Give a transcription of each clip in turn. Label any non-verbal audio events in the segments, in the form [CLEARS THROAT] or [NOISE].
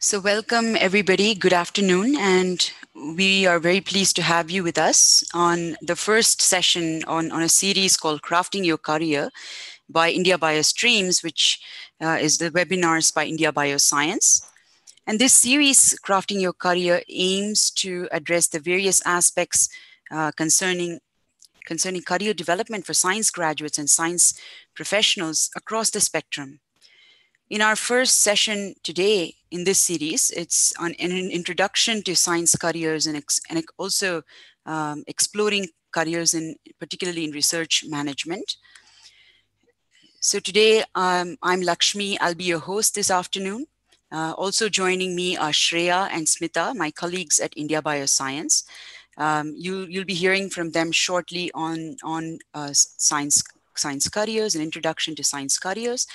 So, welcome everybody. Good afternoon. And we are very pleased to have you with us on the first session on, on a series called Crafting Your Career by India Biostreams, which uh, is the webinars by India Bioscience. And this series, Crafting Your Career, aims to address the various aspects uh, concerning concerning career development for science graduates and science professionals across the spectrum. In our first session today in this series, it's on an introduction to science careers and, and also um, exploring careers in particularly in research management. So today um, I'm Lakshmi. I'll be your host this afternoon. Uh, also joining me are Shreya and Smita, my colleagues at India Bioscience. Um, you, you'll be hearing from them shortly on, on uh, science science careers, an introduction to science careers.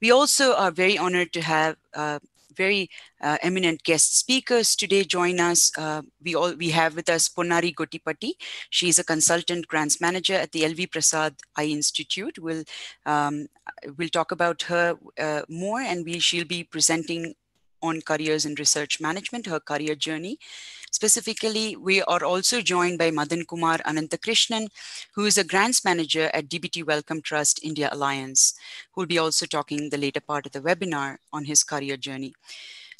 We also are very honored to have uh, very uh, eminent guest speakers today join us. Uh, we all we have with us Ponnari Gottipati. She is a consultant grants manager at the LV Prasad Eye Institute. We'll um, we'll talk about her uh, more, and we she'll be presenting on careers in research management, her career journey. Specifically, we are also joined by Madhankumar Anandhakrishnan, who is a grants manager at DBT Wellcome Trust India Alliance, who will be also talking the later part of the webinar on his career journey.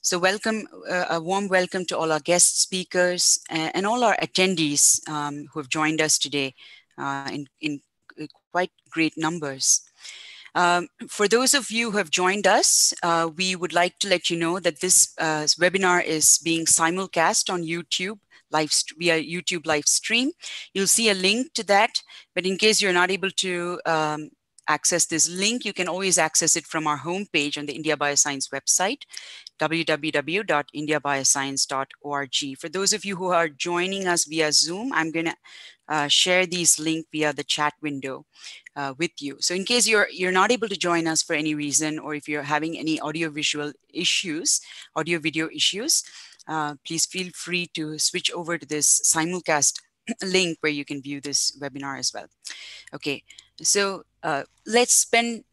So welcome, uh, a warm welcome to all our guest speakers and, all our attendees um, who have joined us today uh, in, in quite great numbers. Um, for those of you who have joined us, uh, we would like to let you know that this uh, webinar is being simulcast on YouTube live via YouTube live stream. You'll see a link to that, but in case you're not able to um, access this link, you can always access it from our homepage on the India Bioscience website, www.indiabioscience.org. For those of you who are joining us via Zoom, I'm going to uh, share these link via the chat window uh, with you. So in case you're you're not able to join us for any reason, or if you're having any audio visual issues, audio video issues, uh, please feel free to switch over to this simulcast [CLEARS THROAT] link where you can view this webinar as well. Okay, so uh, let's spend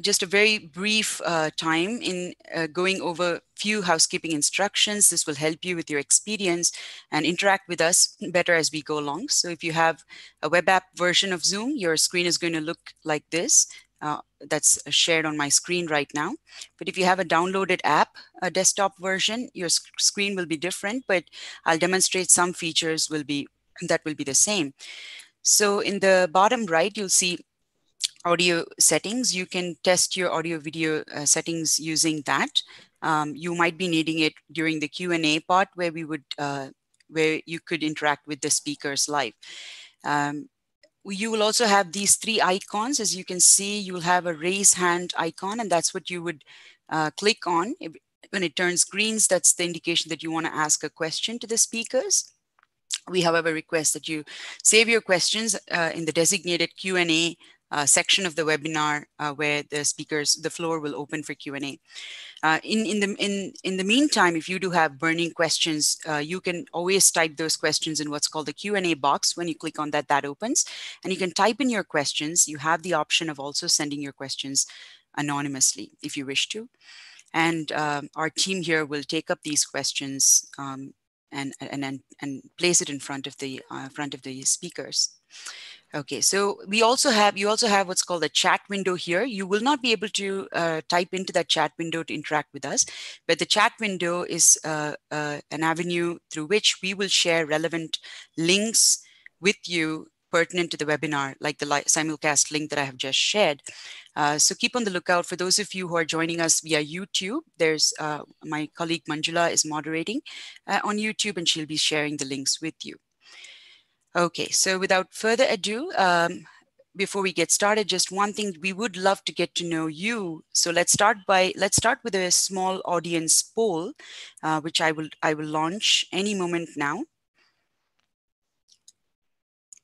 just a very brief uh, time in uh, going over a few housekeeping instructions. This will help you with your experience and interact with us better as we go along. So if you have a web app version of Zoom, your screen is going to look like this. Uh, that's shared on my screen right now. But if you have a downloaded app, a desktop version, your sc screen will be different, but I'll demonstrate some features will be that will be the same. So in the bottom right, you'll see audio settings. You can test your audio video uh, settings using that. Um, you might be needing it during the Q&A part where we would, uh, where you could interact with the speakers live. Um, you will also have these three icons. As you can see, you will have a raise hand icon and that's what you would uh, click on. When it turns greens, that's the indication that you want to ask a question to the speakers. We, however, request that you save your questions uh, in the designated Q&A uh, section of the webinar uh, where the speakers, the floor will open for Q&A. Uh, in, in, the, in, in the meantime, if you do have burning questions, uh, you can always type those questions in what's called the Q&A box. When you click on that, that opens. And you can type in your questions. You have the option of also sending your questions anonymously if you wish to. And um, our team here will take up these questions um, and, and, and, and place it in front of the, uh, front of the speakers. Okay, so we also have, you also have what's called a chat window here. You will not be able to uh, type into that chat window to interact with us, but the chat window is uh, uh, an avenue through which we will share relevant links with you pertinent to the webinar, like the simulcast link that I have just shared. Uh, so keep on the lookout for those of you who are joining us via YouTube. There's uh, my colleague Manjula is moderating uh, on YouTube and she'll be sharing the links with you. Okay, so without further ado, um, before we get started, just one thing, we would love to get to know you. So let's start by, let's start with a small audience poll, uh, which I will, I will launch any moment now.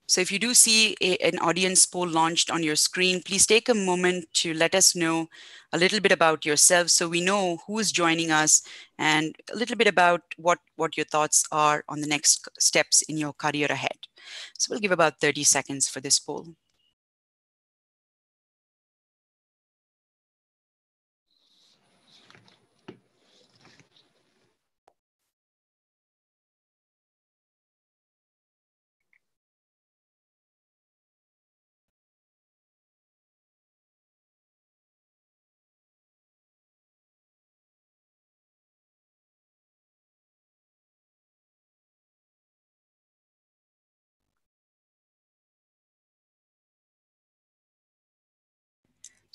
So if you do see a, an audience poll launched on your screen, please take a moment to let us know a little bit about yourself so we know who is joining us and a little bit about what, what your thoughts are on the next steps in your career ahead. So we'll give about 30 seconds for this poll.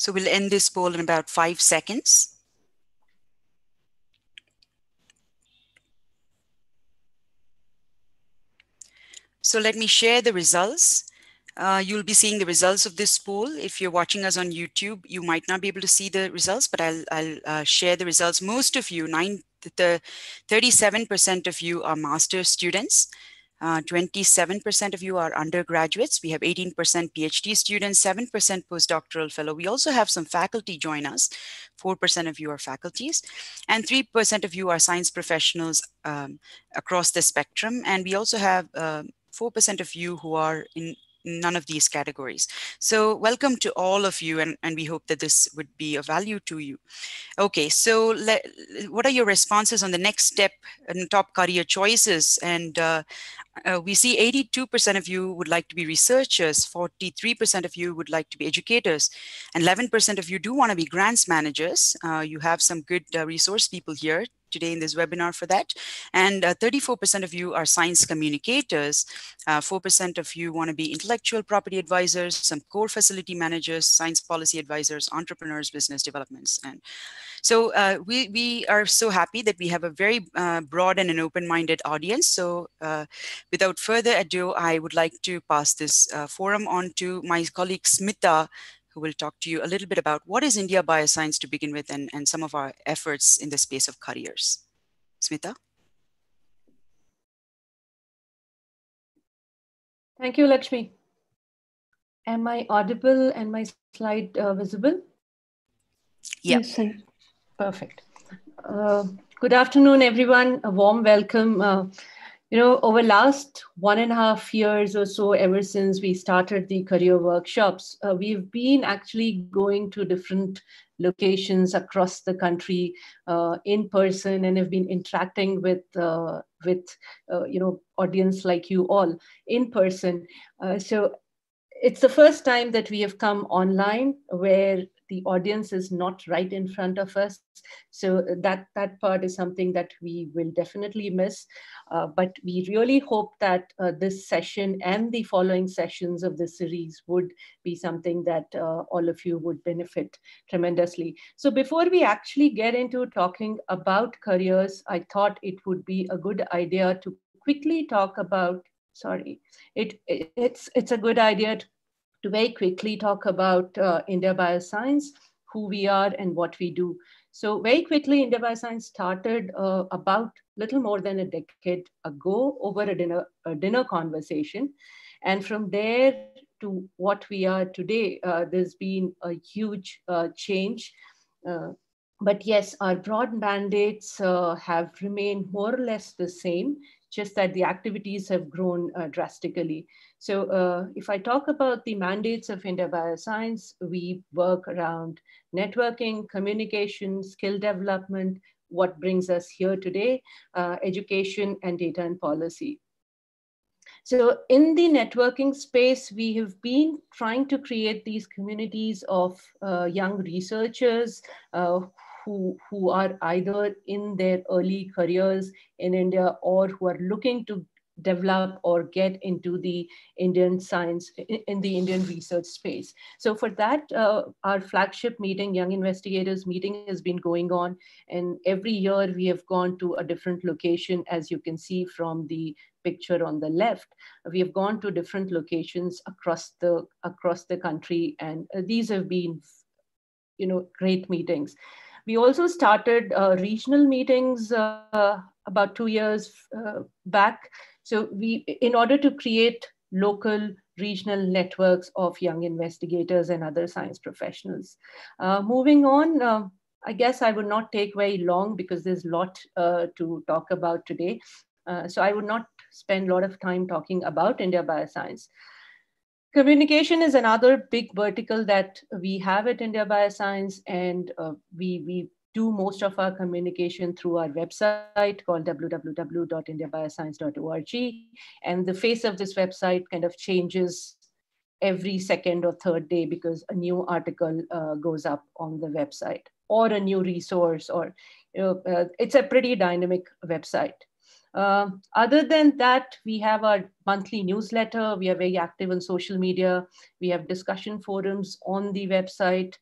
So we'll end this poll in about five seconds. So let me share the results. Uh, you'll be seeing the results of this poll. If you're watching us on YouTube, you might not be able to see the results, but I'll, I'll uh, share the results. Most of you, nine, the 37% of you are master students. 27% uh, of you are undergraduates. We have 18% PhD students, 7% postdoctoral fellow. We also have some faculty join us. 4% of you are faculties, and 3% of you are science professionals um, across the spectrum. And we also have 4% uh, of you who are in none of these categories. So welcome to all of you, and, and we hope that this would be of value to you. Okay, so what are your responses on the next step and top career choices? And uh, uh, we see 82% of you would like to be researchers, 43% of you would like to be educators, and 11% of you do want to be grants managers. Uh, you have some good uh, resource people here today in this webinar for that. And 34% uh, of you are science communicators. 4% uh, of you want to be intellectual property advisors, some core facility managers, science policy advisors, entrepreneurs, business developments. And so uh, we, we are so happy that we have a very broad and an open-minded audience. So without further ado, I would like to pass this forum on to my colleague Smita, who will talk to you a little bit about what is India Bioscience to begin with and, and some of our efforts in the space of careers. Smita? Thank you, Lakshmi. Am I audible and my slide uh, visible? Yes. yes Perfect. Uh, good afternoon, everyone. A warm welcome. Uh, you know, over last one and a half years or so, ever since we started the career workshops, uh, we've been actually going to different locations across the country uh, in person and have been interacting with uh, with uh, you know audience like you all in person. Uh, so it's the first time that we have come online where the audience is not right in front of us. So uh, that, that part is something that we will definitely miss. Uh, but we really hope that uh, this session and the following sessions of the series would be something that uh, all of you would benefit tremendously. So before we actually get into talking about careers, I thought it would be a good idea to quickly talk about sorry it, it, it's it's a good idea to to very quickly talk about uh, India Bioscience, who we are and what we do. So very quickly, India Bioscience started uh, about little more than a decade ago over a dinner, a dinner conversation. And from there to what we are today, uh, there's been a huge uh, change. Uh, but yes, our broad mandates uh, have remained more or less the same, just that the activities have grown drastically. So uh, if I talk about the mandates of India Bioscience, we work around networking, communication, skill development, what brings us here today, uh, education and data and policy. So in the networking space, we have been trying to create these communities of uh, young researchers uh, who, who are either in their early careers in India or who are looking to develop or get into the Indian science, in the Indian research space. So for that, uh, our flagship meeting, Young Investigators meeting has been going on. And every year we have gone to a different location, as you can see from the picture on the left. We have gone to different locations across the, across the country. And uh, these have been, you know, great meetings. We also started uh, regional meetings uh, about two years uh, back so we, in order to create local regional networks of young investigators and other science professionals. Uh, moving on, uh, I guess I would not take very long because there's a lot uh, to talk about today. So I would not spend a lot of time talking about India Bioscience. Communication is another big vertical that we have at India Bioscience, and uh, we, we do most of our communication through our website called www.indiabioscience.org. And the face of this website kind of changes every second or third day because a new article uh, goes up on the website or a new resource or you know, uh, it's a pretty dynamic website. Uh, other than that, we have our monthly newsletter. We are very active on social media. We have discussion forums on the website.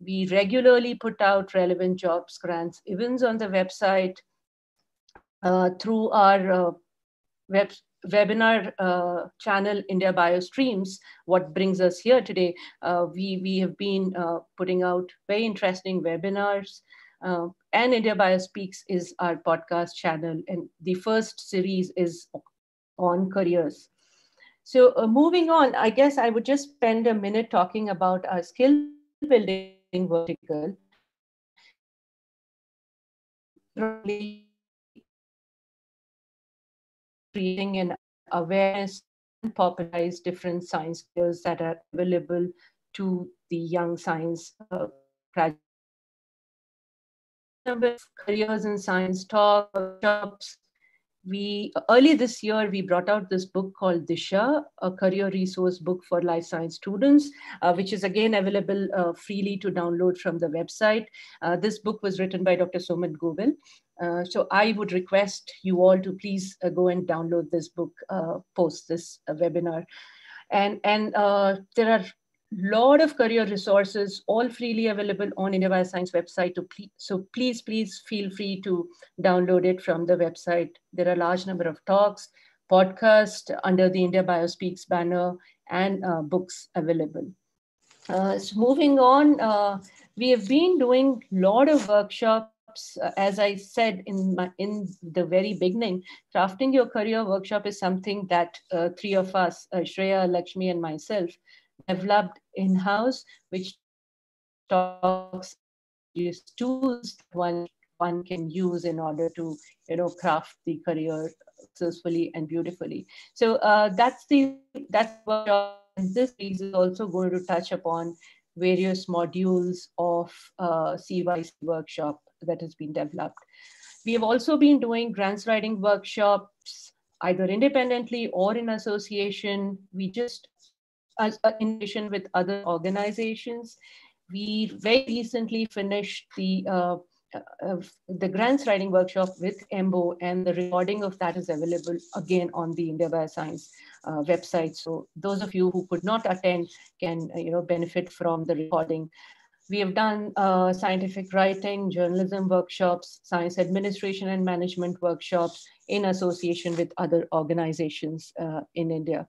We regularly put out relevant jobs grants, events on the website, uh, through our uh, web, webinar uh, channel, India BioStreams, what brings us here today, uh, we, we have been uh, putting out very interesting webinars. And India BioSpeaks is our podcast channel. And the first series is on careers. So uh, moving on, I guess I would just spend a minute talking about our skill building vertical. Creating an awareness and popularize different science skills that are available to the young science uh, graduates. Careers in science talk, workshops, we early this year we brought out this book called disha a career resource book for life science students uh, which is again available uh, freely to download from the website. Uh, this book was written by dr somit govil uh, so i would request you all to please uh, go and download this book uh, post this webinar. And and there are lot of career resources all freely available on India Bioscience website. Ple so please, please feel free to download it from the website. There are a large number of talks, podcasts under the India Biospeaks banner and uh, books available. Uh, so moving on, uh, we have been doing a lot of workshops uh, as I said in my, in the very beginning, crafting your career workshop is something that uh, three of us, uh, Shreya, Lakshmi, and myself, developed in-house, which talks use tools one one can use in order to you know craft the career successfully and beautifully. So uh, that's the that's what this is also going to touch upon various modules of uh, CYC workshop that has been developed. We have also been doing grants writing workshops either independently or in association. We just as in addition with other organizations. We very recently finished the uh, uh, the grants writing workshop with EMBO, and the recording of that is available again on the India Bioscience uh, website. So those of you who could not attend can uh, you know benefit from the recording. We have done uh, scientific writing, journalism workshops, science administration and management workshops in association with other organizations uh, in India.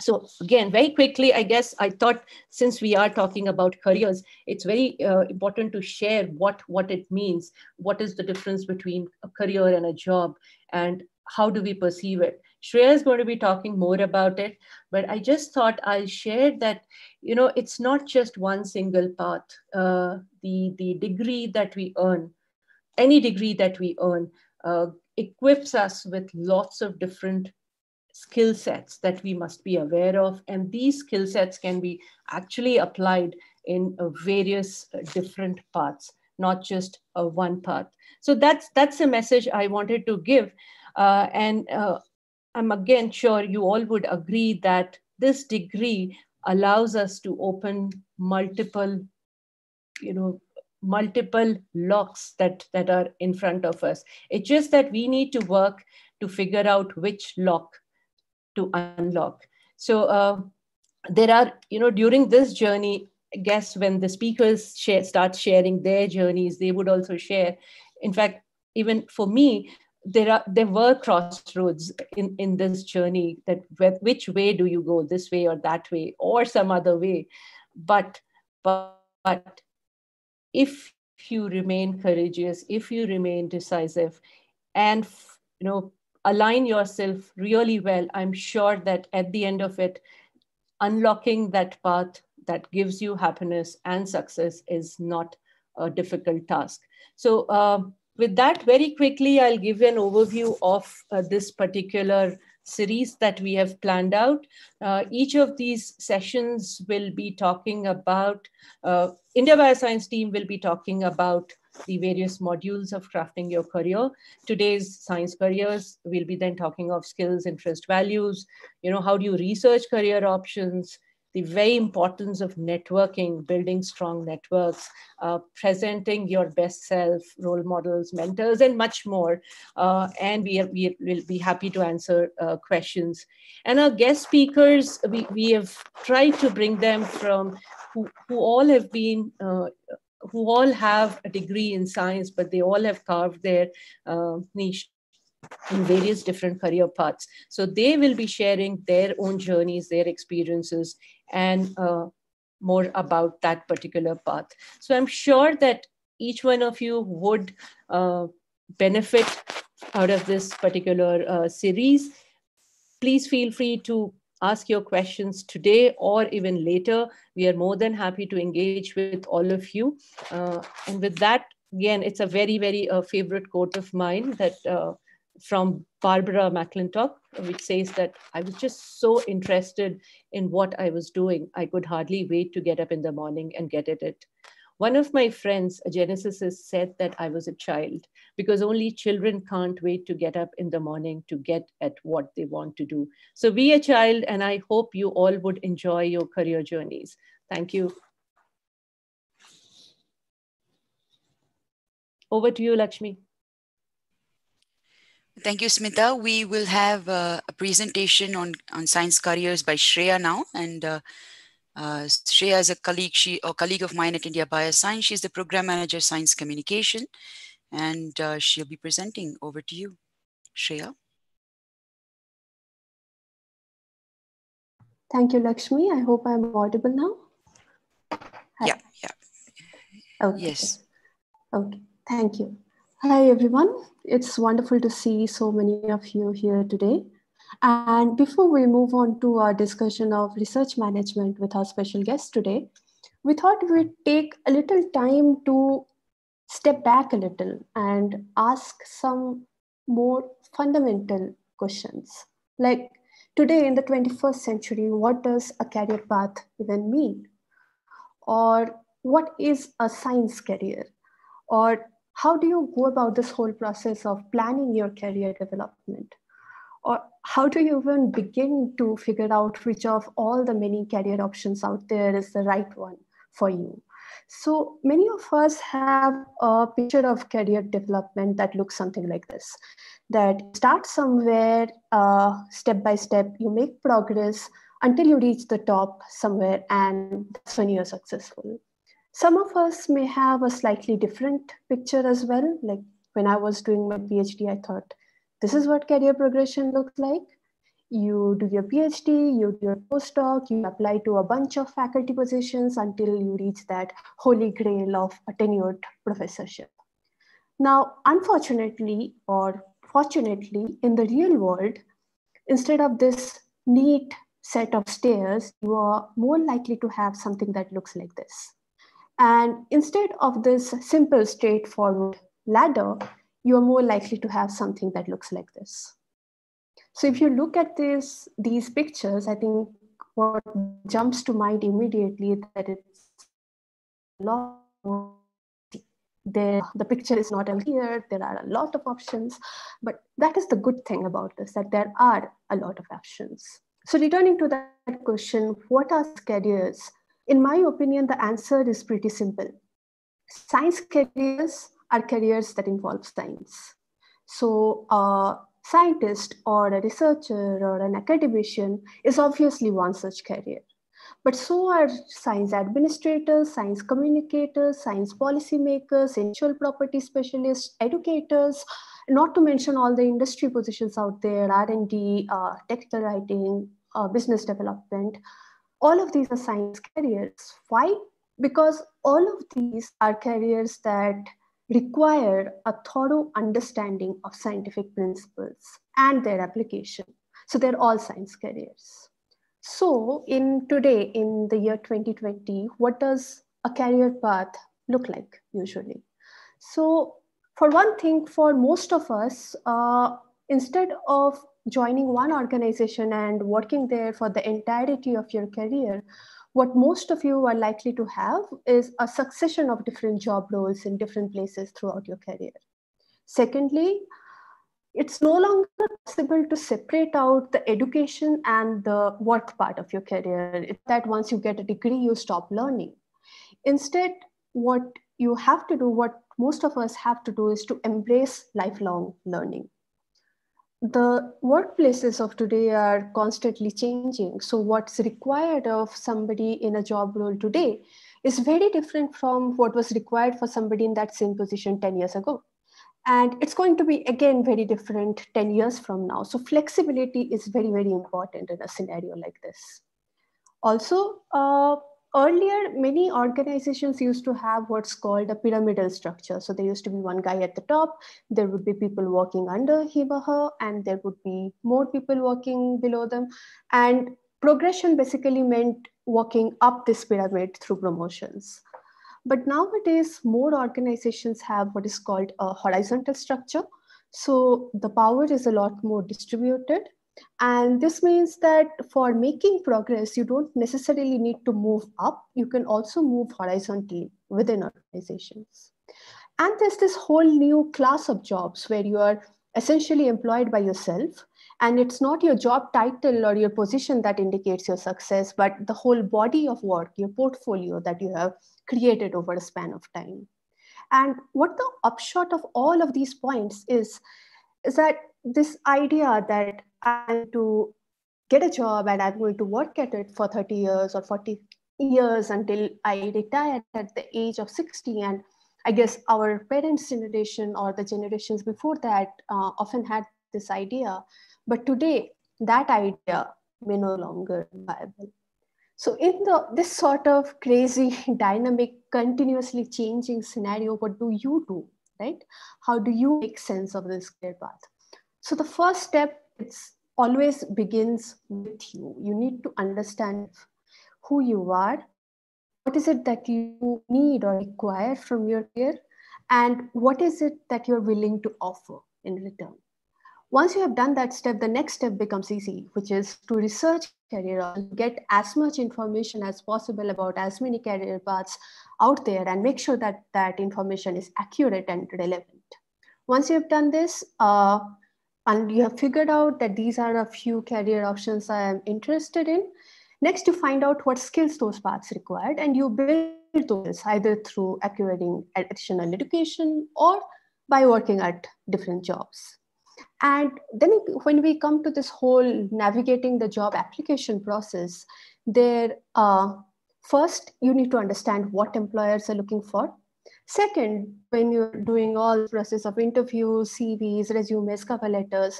So again very quickly i guess i thought since we are talking about careers it's very uh, important to share what what it means. What is the difference between a career and a job? And how do we perceive it? Shreya is going to be talking more about it but i just thought i'll share that you know it's not just one single path. Uh, the the degree that we earn any degree that we earn uh, equips us with lots of different skill sets that we must be aware of. And these skill sets can be actually applied in uh, various uh, different paths, not just uh, one path. So that's, that's a message I wanted to give. Uh, and uh, I'm again sure you all would agree that this degree allows us to open multiple, you know, multiple locks that, that are in front of us. It's just that we need to work to figure out which lock to unlock. So uh, there are, you know, during this journey, I guess when the speakers share, start sharing their journeys, they would also share. In fact, even for me, there are there were crossroads in in this journey that which way do you go this way or that way or some other way but but, but if you remain courageous if you remain decisive and you know align yourself really well, I'm sure that at the end of it, unlocking that path that gives you happiness and success is not a difficult task. So uh, with that, very quickly, I'll give you an overview of uh, this particular series that we have planned out. Uh, each of these sessions will be talking about, uh, India Bioscience team will be talking about the various modules of crafting your career. Today's science careers, we'll be then talking of skills, interest, values, you know, how do you research career options, the very importance of networking, building strong networks, uh, presenting your best self, role models, mentors, and much more. Uh, and we, we will be happy to answer uh, questions. And our guest speakers, we, we have tried to bring them from who, who all have been uh, who all have a degree in science, but they all have carved their uh, niche in various different career paths. So they will be sharing their own journeys, their experiences, and uh, more about that particular path. So I'm sure that each one of you would uh, benefit out of this particular uh, series. Please feel free to ask your questions today or even later. We are more than happy to engage with all of you. Uh, and with that, again, it's a very, very uh, favorite quote of mine that uh, from Barbara McClintock, which says that I was just so interested in what I was doing. I could hardly wait to get up in the morning and get at it. One of my friends, a geneticist, said that I was a child because only children can't wait to get up in the morning to get at what they want to do. So be a child, and I hope you all would enjoy your career journeys. Thank you. Over to you, Lakshmi. Thank you, Smita. We will have uh, a presentation on, on science careers by Shreya now. And uh, uh, Shreya is a colleague, she, or colleague of mine at India Bioscience. She's the program manager, science communication, and uh, she'll be presenting. Over to you, Shreya. Thank you, Lakshmi. I hope I'm audible now. Hi. Yeah, yeah. Okay. Yes. Okay, thank you. Hi, everyone. It's wonderful to see so many of you here today. And before we move on to our discussion of research management with our special guest today, we thought we'd take a little time to step back a little and ask some more fundamental questions. Like today in the 21st century, what does a career path even mean? Or what is a science career? Or how do you go about this whole process of planning your career development? Or how do you even begin to figure out which of all the many career options out there is the right one for you? So many of us have a picture of career development that looks something like this that start somewhere uh, step by step, you make progress until you reach the top somewhere, and that's when you're successful. Some of us may have a slightly different picture as well. Like when I was doing my PhD, I thought, this is what career progression looks like. You do your PhD, you do your postdoc, you apply to a bunch of faculty positions until you reach that holy grail of a tenured professorship. Now, unfortunately, or fortunately, in the real world, instead of this neat set of stairs, you are more likely to have something that looks like this. And instead of this simple, straightforward ladder, you are more likely to have something that looks like this. So if you look at this, these pictures, I think what jumps to mind immediately that it's a lot there the picture is not here. There are a lot of options. But that is the good thing about this that there are a lot of options. So returning to that question what are careers in my opinion, the answer is pretty simple. Science careers are careers that involve science. So a scientist or a researcher or an academician is obviously one such career. But so are science administrators, science communicators, science policymakers, intellectual property specialists, educators, not to mention all the industry positions out there, R&D, uh, technical writing, uh, business development all of these are science careers. Why? Because all of these are careers that require a thorough understanding of scientific principles and their application. So they're all science careers. So in today, in the year 2020, what does a career path look like usually? So for one thing, for most of us, uh, instead of joining one organization and working there for the entirety of your career, what most of you are likely to have is a succession of different job roles in different places throughout your career. Secondly, it's no longer possible to separate out the education and the work part of your career. It's that once you get a degree, you stop learning. Instead, what you have to do, what most of us have to do, is to embrace lifelong learning. The workplaces of today are constantly changing. So, what's required of somebody in a job role today is very different from what was required for somebody in that same position 10 years ago. And it's going to be again very different 10 years from now. So flexibility is very very important in a scenario like this. Also uh, earlier many organizations used to have what's called a pyramidal structure so there used to be one guy at the top there would be people working under him or her and there would be more people working below them and progression basically meant working up this pyramid through promotions but nowadays, more organizations have what is called a horizontal structure. So the power is a lot more distributed. And this means that for making progress, you don't necessarily need to move up. You can also move horizontally within organizations. And there's this whole new class of jobs where you are essentially employed by yourself. And it's not your job title or your position that indicates your success, but the whole body of work, your portfolio that you have created over a span of time. And what the upshot of all of these points is, is that this idea that I'm to get a job and I'm going to work at it for 30 years or 40 years until I retire at the age of 60. And I guess our parents' generation or the generations before that uh, often had this idea. But today, that idea may no longer be viable. So in the this sort of crazy, [LAUGHS] dynamic, continuously changing scenario, what do you do, right? How do you make sense of this clear path? So the first step, it's always begins with you. You need to understand who you are, what is it that you need or require from your career, and what is it that you're willing to offer in return. Once you have done that step, the next step becomes easy, which is to research career and get as much information as possible about as many career paths out there and make sure that that information is accurate and relevant. Once you have done this, uh, and you have figured out that these are a few career options I am interested in, next you find out what skills those paths required and you build those either through acquiring additional education or by working at different jobs. And then when we come to this whole navigating the job application process, there uh, first you need to understand what employers are looking for. Second, when you're doing all the process of interviews, CVs, resumes, cover letters,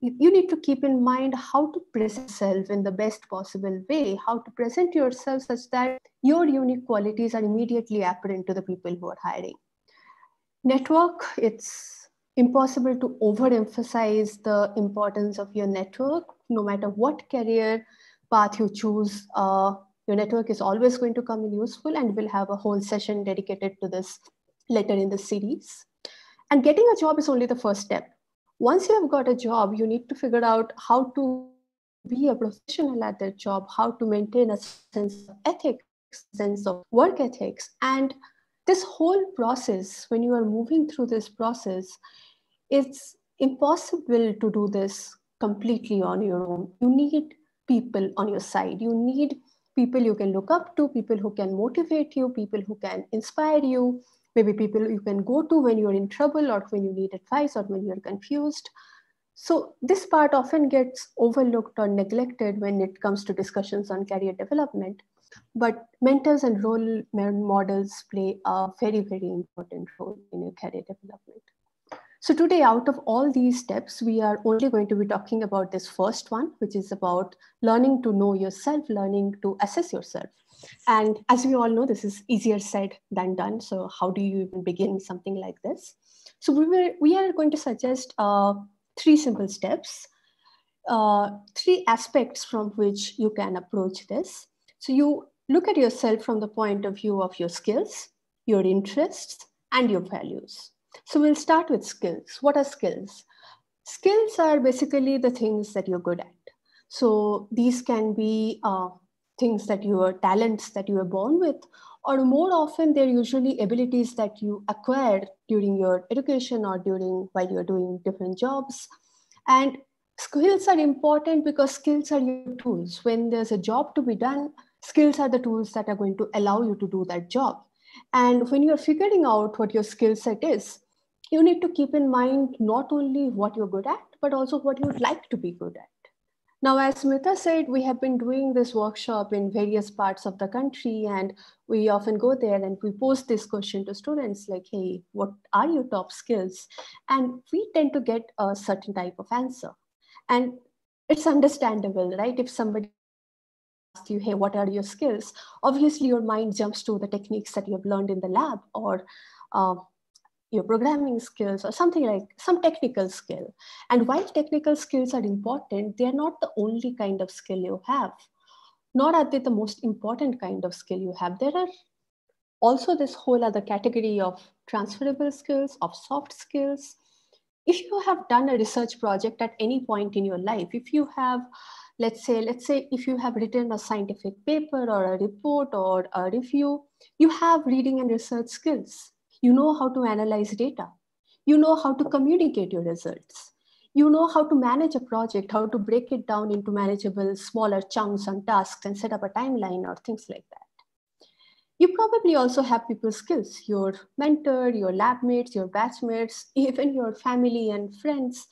you need to keep in mind how to present yourself in the best possible way, how to present yourself such that your unique qualities are immediately apparent to the people who are hiring. Network, it's impossible to overemphasize the importance of your network. No matter what career path you choose, uh, your network is always going to come in useful, and we'll have a whole session dedicated to this later in the series. And getting a job is only the first step. Once you have got a job, you need to figure out how to be a professional at that job, how to maintain a sense of ethics, sense of work ethics, and this whole process, when you are moving through this process, it's impossible to do this completely on your own. You need people on your side. You need people you can look up to, people who can motivate you, people who can inspire you, maybe people you can go to when you're in trouble or when you need advice or when you're confused. So, this part often gets overlooked or neglected when it comes to discussions on career development. But mentors and role models play a very, very important role in your career development. So today, out of all these steps, we are only going to be talking about this first one, which is about learning to know yourself, learning to assess yourself. And as we all know, this is easier said than done. So how do you even begin something like this? So we, were, we are going to suggest uh, three simple steps, uh, three aspects from which you can approach this. So you look at yourself from the point of view of your skills, your interests, and your values. So we'll start with skills. What are skills? Skills are basically the things that you're good at. So these can be uh, things that you are talents that you are born with, or more often they're usually abilities that you acquire during your education or during while you're doing different jobs and skills are important because skills are your tools when there's a job to be done skills are the tools that are going to allow you to do that job and when you're figuring out what your skill set is you need to keep in mind not only what you're good at but also what you'd like to be good at now, as Smita said, we have been doing this workshop in various parts of the country, and we often go there and we post this question to students like, hey, what are your top skills? And we tend to get a certain type of answer. And it's understandable, right? If somebody asks you, hey, what are your skills? Obviously, your mind jumps to the techniques that you have learned in the lab or uh, your programming skills or something like some technical skill. And while technical skills are important, they're not the only kind of skill you have, nor are they the most important kind of skill you have. There are also this whole other category of transferable skills, of soft skills. If you have done a research project at any point in your life, if you have let's say let's say if you have written a scientific paper or a report or a review you have reading and research skills you know how to analyze data. You know how to communicate your results. You know how to manage a project, how to break it down into manageable, smaller chunks and tasks and set up a timeline or things like that. You probably also have people skills, your mentor, your lab mates, your batchmates, [LAUGHS] even your family and friends.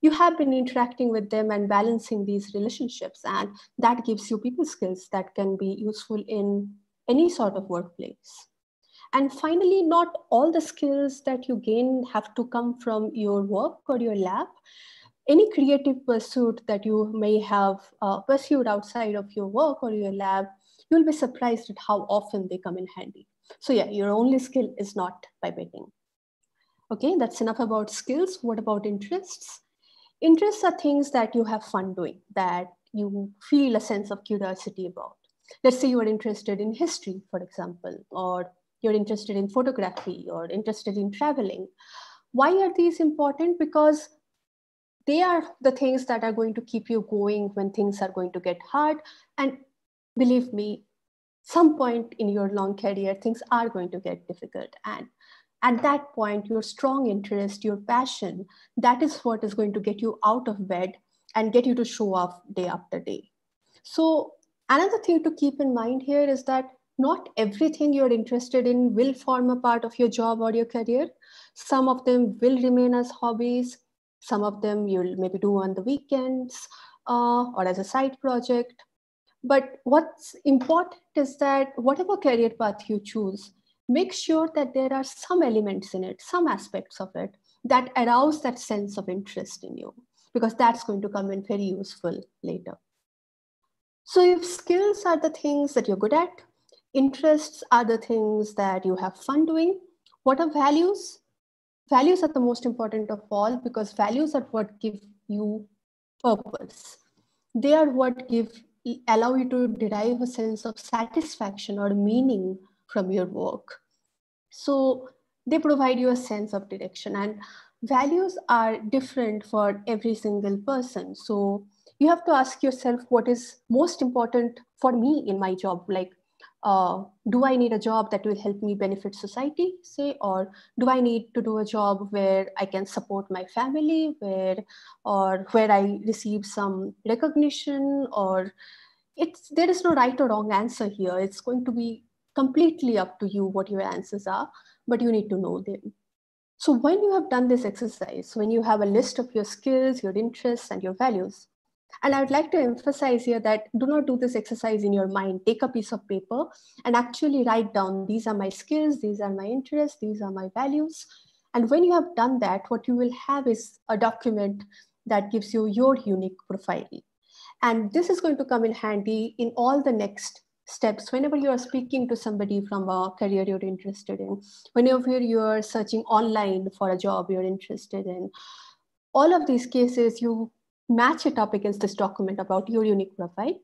You have been interacting with them and balancing these relationships, and that gives you people skills that can be useful in any sort of workplace. And finally, not all the skills that you gain have to come from your work or your lab. Any creative pursuit that you may have uh, pursued outside of your work or your lab, you'll be surprised at how often they come in handy. So yeah, your only skill is not pipetting. Okay, that's enough about skills. What about interests? Interests are things that you have fun doing, that you feel a sense of curiosity about. Let's say you are interested in history, for example, or you're interested in photography or interested in traveling. Why are these important? Because they are the things that are going to keep you going when things are going to get hard. And believe me, some point in your long career, things are going to get difficult. And at that point, your strong interest, your passion, that is what is going to get you out of bed and get you to show up day after day. So, another thing to keep in mind here is that not everything you're interested in will form a part of your job or your career. Some of them will remain as hobbies. Some of them you'll maybe do on the weekends uh, or as a side project. But what's important is that whatever career path you choose, make sure that there are some elements in it, some aspects of it that arouse that sense of interest in you, because that's going to come in very useful later. So if skills are the things that you're good at, Interests are the things that you have fun doing. What are values? Values are the most important of all because values are what give you purpose. They are what give allow you to derive a sense of satisfaction or meaning from your work. So they provide you a sense of direction and values are different for every single person. So you have to ask yourself what is most important for me in my job like uh, do I need a job that will help me benefit society, say, or do I need to do a job where I can support my family, where or where I receive some recognition, or it's there is no right or wrong answer here. It's going to be completely up to you what your answers are, but you need to know them. So when you have done this exercise, when you have a list of your skills, your interests, and your values, and I would like to emphasize here that do not do this exercise in your mind. Take a piece of paper and actually write down these are my skills, these are my interests, these are my values. And when you have done that, what you will have is a document that gives you your unique profile. And this is going to come in handy in all the next steps whenever you are speaking to somebody from a career you're interested in, whenever you're searching online for a job you're interested in. All of these cases, you match it up against this document about your unique profile.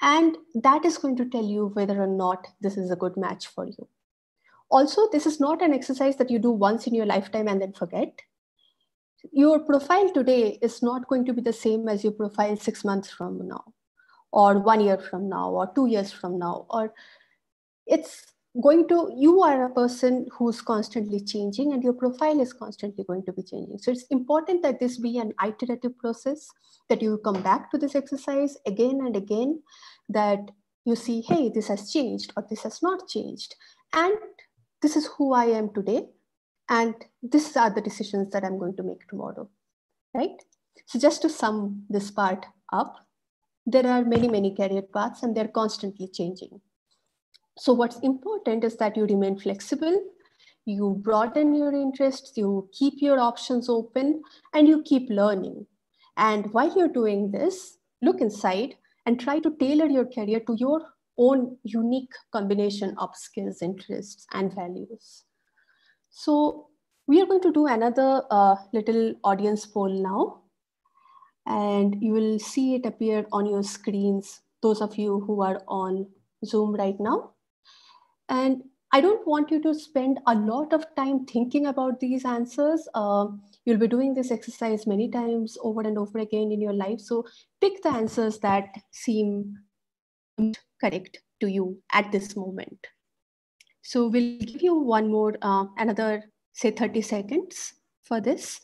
And that is going to tell you whether or not this is a good match for you. Also, this is not an exercise that you do once in your lifetime and then forget. Your profile today is not going to be the same as your profile six months from now, or one year from now, or two years from now, or it's going to you are a person who's constantly changing and your profile is constantly going to be changing. So it's important that this be an iterative process that you come back to this exercise again and again that you see hey this has changed or this has not changed. And this is who i am today and these are the decisions that i'm going to make tomorrow right? So just to sum this part up there are many many career paths and they're constantly changing so what's important is that you remain flexible, you broaden your interests, you keep your options open, and you keep learning. And while you're doing this, look inside and try to tailor your career to your own unique combination of skills, interests, and values. So we are going to do another uh, little audience poll now. And you will see it appear on your screens, those of you who are on Zoom right now. And I don't want you to spend a lot of time thinking about these answers. Uh, you'll be doing this exercise many times over and over again in your life. So pick the answers that seem correct to you at this moment. So we'll give you one more, uh, another, say 30 seconds for this.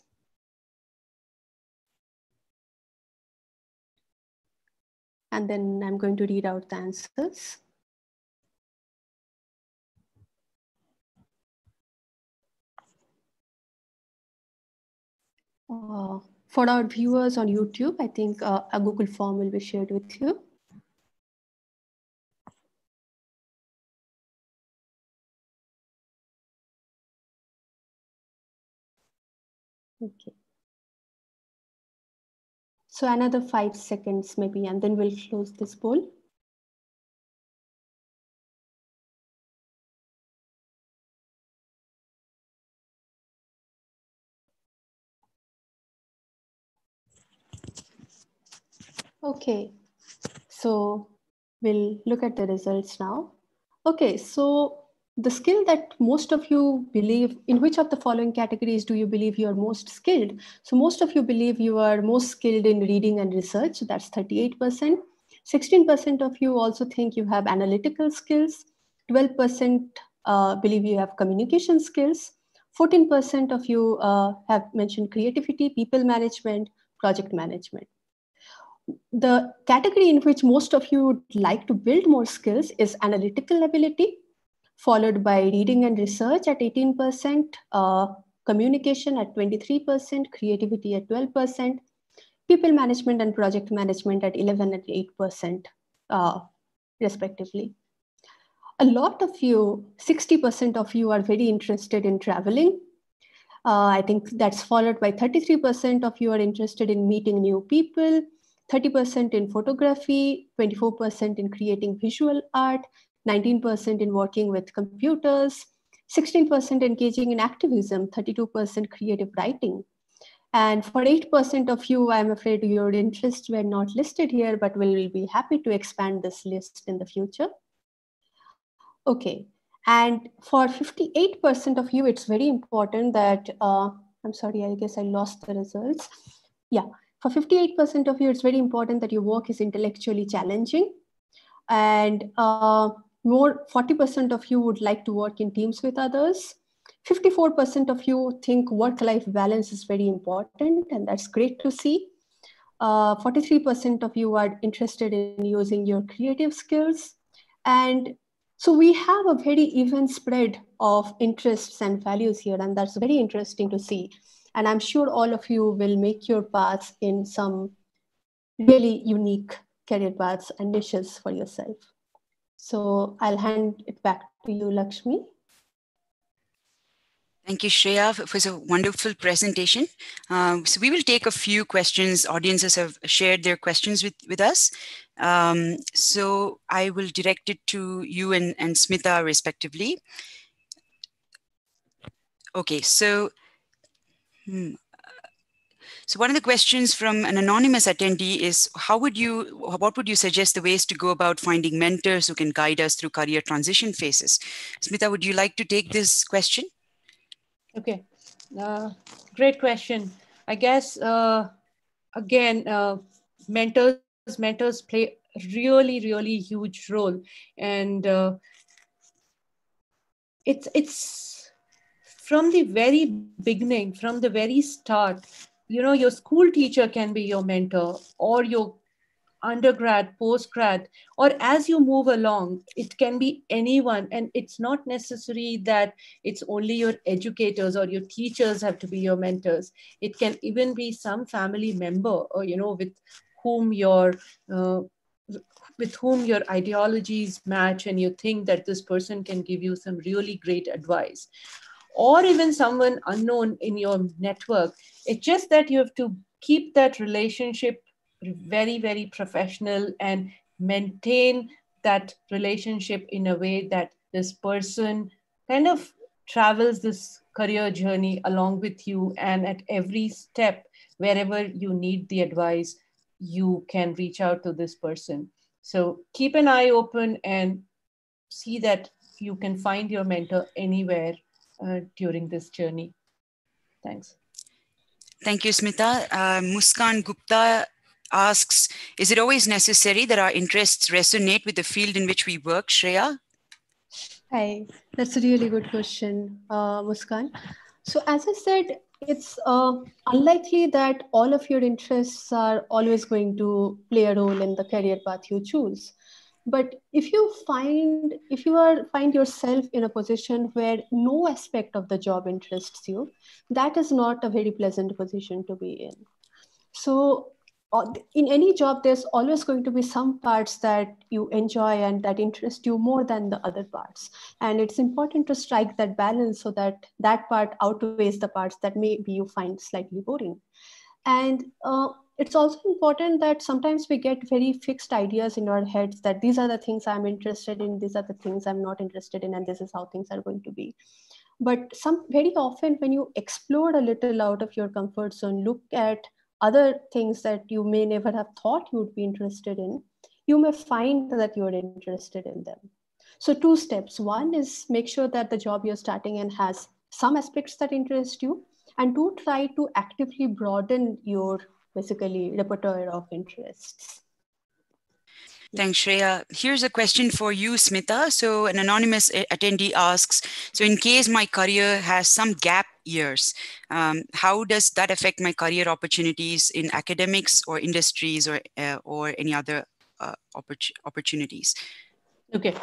And then I'm going to read out the answers. Uh, for our viewers on YouTube, I think uh, a Google form will be shared with you. Okay. So another five seconds maybe, and then we'll close this poll. Okay, so we'll look at the results now. Okay, so the skill that most of you believe, in which of the following categories do you believe you are most skilled? So most of you believe you are most skilled in reading and research, so that's 38%. 16% of you also think you have analytical skills. 12% uh, believe you have communication skills. 14% of you uh, have mentioned creativity, people management, project management the category in which most of you would like to build more skills is analytical ability, followed by reading and research at 18%, uh, communication at 23%, creativity at 12%, people management and project management at 11 and 8%, uh, respectively. A lot of you, 60% of you are very interested in traveling. Uh, I think that's followed by 33% of you are interested in meeting new people, 30% in photography, 24% in creating visual art, 19% in working with computers, 16% engaging in activism, 32% creative writing. And for 8% of you, I'm afraid your interests were not listed here, but we'll be happy to expand this list in the future. Okay, and for 58% of you, it's very important that, uh, I'm sorry, I guess I lost the results. Yeah, for 58% of you, it's very important that your work is intellectually challenging. And uh, more 40% of you would like to work in teams with others. 54% of you think work-life balance is very important, and that's great to see. 43% uh, of you are interested in using your creative skills. And so we have a very even spread of interests and values here, and that's very interesting to see. And I'm sure all of you will make your paths in some really unique career paths and niches for yourself. So I'll hand it back to you, Lakshmi. Thank you, Shreya, for, for a wonderful presentation. Um, so we will take a few questions. Audiences have shared their questions with, with us. Um, so I will direct it to you and, and Smita respectively. Okay, so Hmm. So one of the questions from an anonymous attendee is, how would you, what would you suggest the ways to go about finding mentors who can guide us through career transition phases? Smita, would you like to take this question? Okay, uh, great question. I guess, uh, again, uh, mentors, mentors play really, really huge role. And uh, it's it's from the very beginning, from the very start. You know, your school teacher can be your mentor, or your undergrad, postgrad, or as you move along, it can be anyone. And it's not necessary that it's only your educators or your teachers have to be your mentors. It can even be some family member, or you know, with whom your uh, with whom your ideologies match and you think that this person can give you some really great advice or even someone unknown in your network. It's just that you have to keep that relationship very very professional and maintain that relationship in a way that this person kind of travels this career journey along with you and at every step wherever you need the advice you can reach out to this person. So keep an eye open and see that you can find your mentor anywhere uh, during this journey. Thanks. Thank you, Smita. Uh, Muskan Gupta asks, is it always necessary that our interests resonate with the field in which we work, Shreya? Hi, that's a really good question, uh, Muskan. So as I said, it's uh, unlikely that all of your interests are always going to play a role in the career path you choose but if you find if you are find yourself in a position where no aspect of the job interests you that is not a very pleasant position to be in. So in any job there's always going to be some parts that you enjoy and that interest you more than the other parts. And it's important to strike that balance so that that part outweighs the parts that maybe you find slightly boring. And uh, it's also important that sometimes we get very fixed ideas in our heads that these are the things i'm interested in these are the things i'm not interested in and this is how things are going to be but some very often when you explore a little out of your comfort zone look at other things that you may never have thought you would be interested in, you may find that you're interested in them. So, two steps. One is make sure that the job you're starting in has some aspects that interest you, and two, try to actively broaden your basically repertoire of interests. Thanks, Shreya. Here's a question for you, Smita. So, an anonymous attendee asks So, in case my career has some gap years, um, how does that affect my career opportunities in academics or industries or, uh, or any other uh, oppor- opportunities? Okay,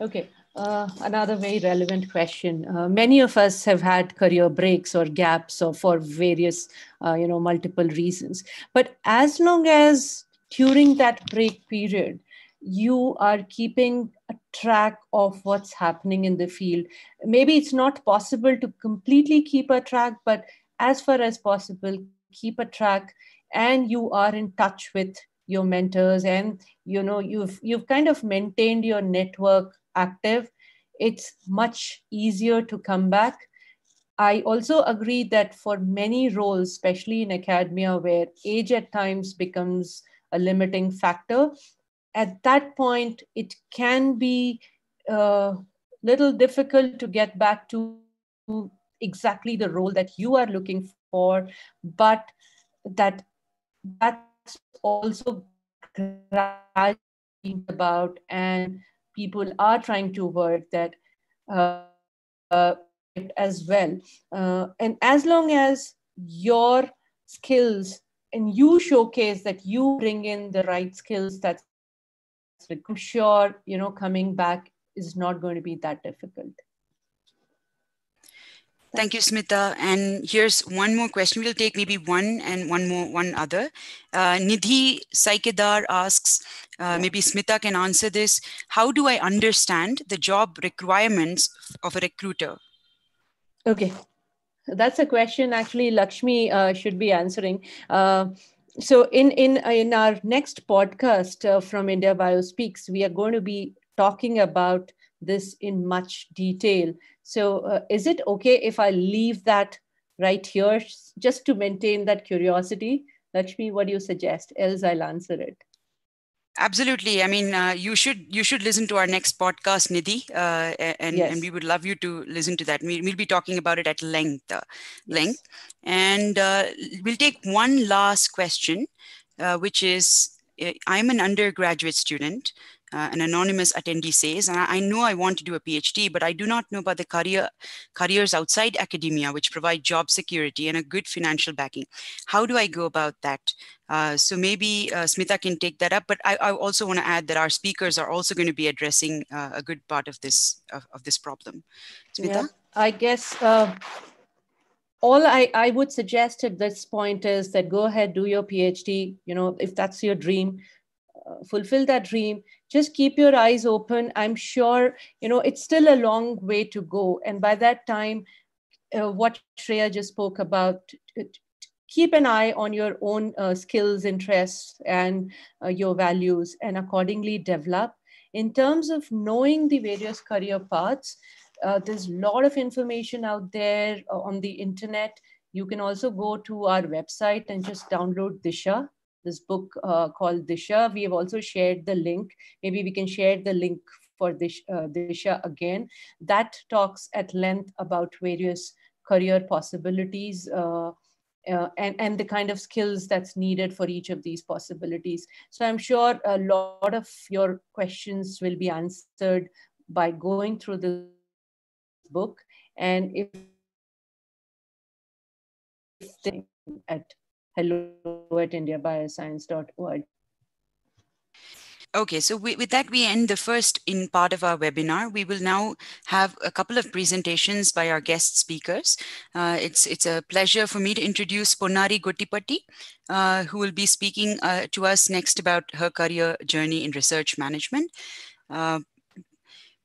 okay. Uh, another very relevant question. Uh, many of us have had career breaks or gaps or for various, uh, you know, multiple reasons. But as long as during that break period, you are keeping a track of what's happening in the field. Maybe it's not possible to completely keep a track, but as far as possible, keep a track and you are in touch with your mentors and you know you've you've kind of maintained your network active it's much easier to come back. I also agree that for many roles especially in academia where age at times becomes a limiting factor at that point, it can be a uh, little difficult to get back to exactly the role that you are looking for, but that that's also about and people are trying to work that uh, uh, as well. Uh, and as long as your skills and you showcase that you bring in the right skills that's I'm sure, you know, coming back is not going to be that difficult. Thank you, Smita. And here's one more question. We'll take maybe one and one more, one other. Uh, Nidhi Saikedar asks, uh, maybe Smita can answer this. How do I understand the job requirements of a recruiter? Okay, that's a question actually Lakshmi uh, should be answering. Uh, so in in in our next podcast uh, from india bio speaks we are going to be talking about this in much detail so uh, is it okay if i leave that right here just to maintain that curiosity? Lakshmi what do you suggest? Else i'll answer it. Absolutely. I mean uh, you should you should listen to our next podcast nidhi uh, and yes. and we would love you to listen to that. We, will be talking about it at length uh, yes. length. And uh, we'll take one last question uh, which is uh, i'm an undergraduate student Uh, an anonymous attendee says, and I, I, know I want to do a PhD, but I do not know about the career careers outside academia, which provide job security and a good financial backing. How do I go about that? Uh, so maybe uh, Smita can take that up, but I, I also want to add that our speakers are also going to be addressing uh, a good part of this of, of this problem. Smita? Yeah, I guess uh, all I, I would suggest at this point is that go ahead, do your PhD, you know, if that's your dream, uh, fulfill that dream just keep your eyes open. I'm sure you know it's still a long way to go. And by that time uh, what shreya just spoke about keep an eye on your own uh, skills interests and uh, your values and accordingly develop. In terms of knowing the various career paths uh, there's a lot of information out there uh, on the internet. You can also go to our website and just download disha this book uh, called Disha. We have also shared the link. Maybe we can share the link for Dish, uh, Disha again. That talks at length about various career possibilities uh, uh, and, and the kind of skills that's needed for each of these possibilities. So I'm sure a lot of your questions will be answered by going through the book. And if at hello at indiabioscience.org. Okay, so we, with that, we end the first in part of our webinar. We will now have a couple of presentations by our guest speakers. Uh, it's, it's a pleasure for me to introduce Ponnari Gottipati, uh, who will be speaking uh, to us next about her career journey in research management. Uh,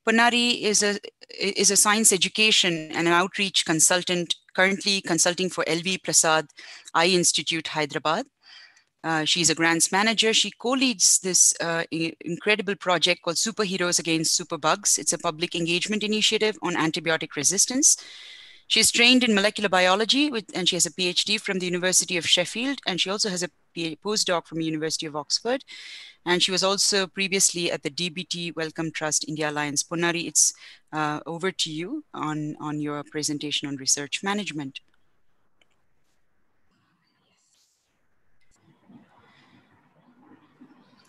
Ponnari is a, is a science education and an outreach consultant currently consulting for LV Prasad Eye Institute, Hyderabad. Uh, she's a grants manager. She co-leads this uh, incredible project called Superheroes Against Superbugs. It's a public engagement initiative on antibiotic resistance. She's trained in molecular biology with, and she has a PhD from the University of Sheffield, and she also has a postdoc from University of Oxford. And she was also previously at the DBT Wellcome Trust India Alliance. Ponnari, it's uh, over to you on, on your presentation on research management.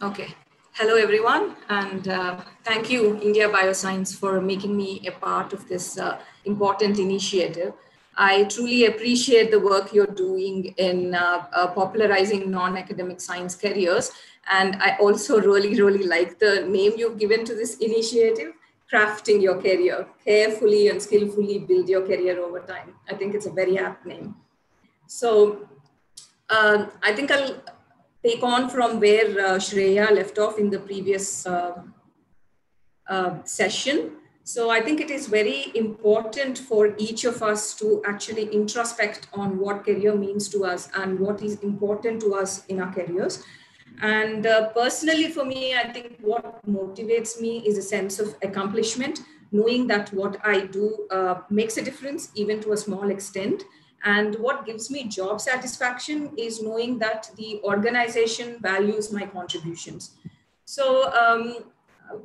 Okay. Hello, everyone, and uh, thank you, India Bioscience, for making me a part of this uh, important initiative. I truly appreciate the work you're doing in uh, uh, popularizing non-academic science careers. And I also really, really like the name you've given to this initiative, crafting your career, carefully and skillfully build your career over time. I think it's a very apt name. So um, I think I'll take on from where uh, Shreya left off in the previous uh, uh, session. So I think it is very important for each of us to actually introspect on what career means to us and what is important to us in our careers. And uh, personally, for me, I think what motivates me is a sense of accomplishment, knowing that what I do uh, makes a difference, even to a small extent. And what gives me job satisfaction is knowing that the organization values my contributions. So, um,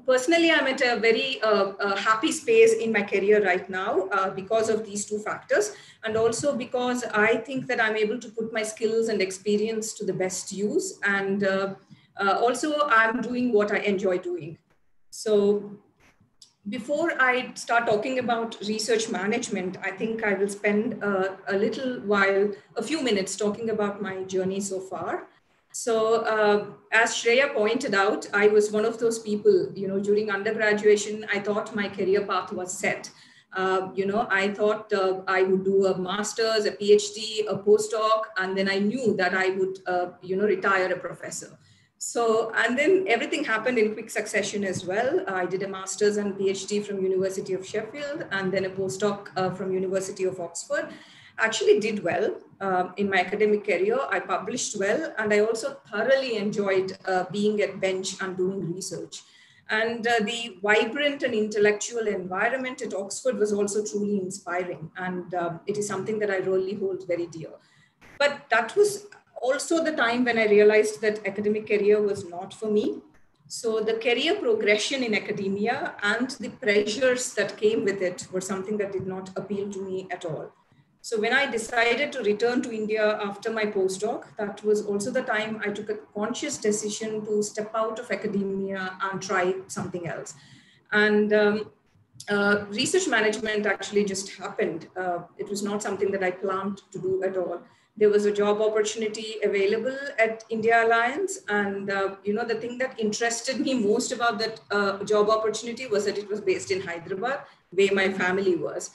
personally, I'm at a very uh, uh, happy space in my career right now uh, because of these two factors. And also because I think that I'm able to put my skills and experience to the best use. And uh, uh, also, I'm doing what I enjoy doing. So, before I start talking about research management, I think I will spend uh, a little while, a few minutes talking about my journey so far. So uh, as Shreya pointed out, I was one of those people, you know, during undergraduation, I thought my career path was set. Uh, you know, I thought uh, I would do a master's, a PhD, a postdoc, and then I knew that I would, uh, you know, retire a professor. So, and then everything happened in quick succession as well. I did a master's and PhD from University of Sheffield, and then a postdoc uh, from University of Oxford. Actually did well um, in my academic career. I published well, and I also thoroughly enjoyed uh, being at bench and doing research. And uh, the vibrant and intellectual environment at Oxford was also truly inspiring. And um, it is something that I really hold very dear. But that was also the time when I realized that academic career was not for me. So the career progression in academia and the pressures that came with it were something that did not appeal to me at all. So when I decided to return to India after my postdoc, that was also the time I took a conscious decision to step out of academia and try something else. And um, uh, research management actually just happened. Uh, it was not something that I planned to do at all. There was a job opportunity available at India Alliance, and uh, you know the thing that interested me most about that uh, job opportunity was that it was based in Hyderabad, where my family was.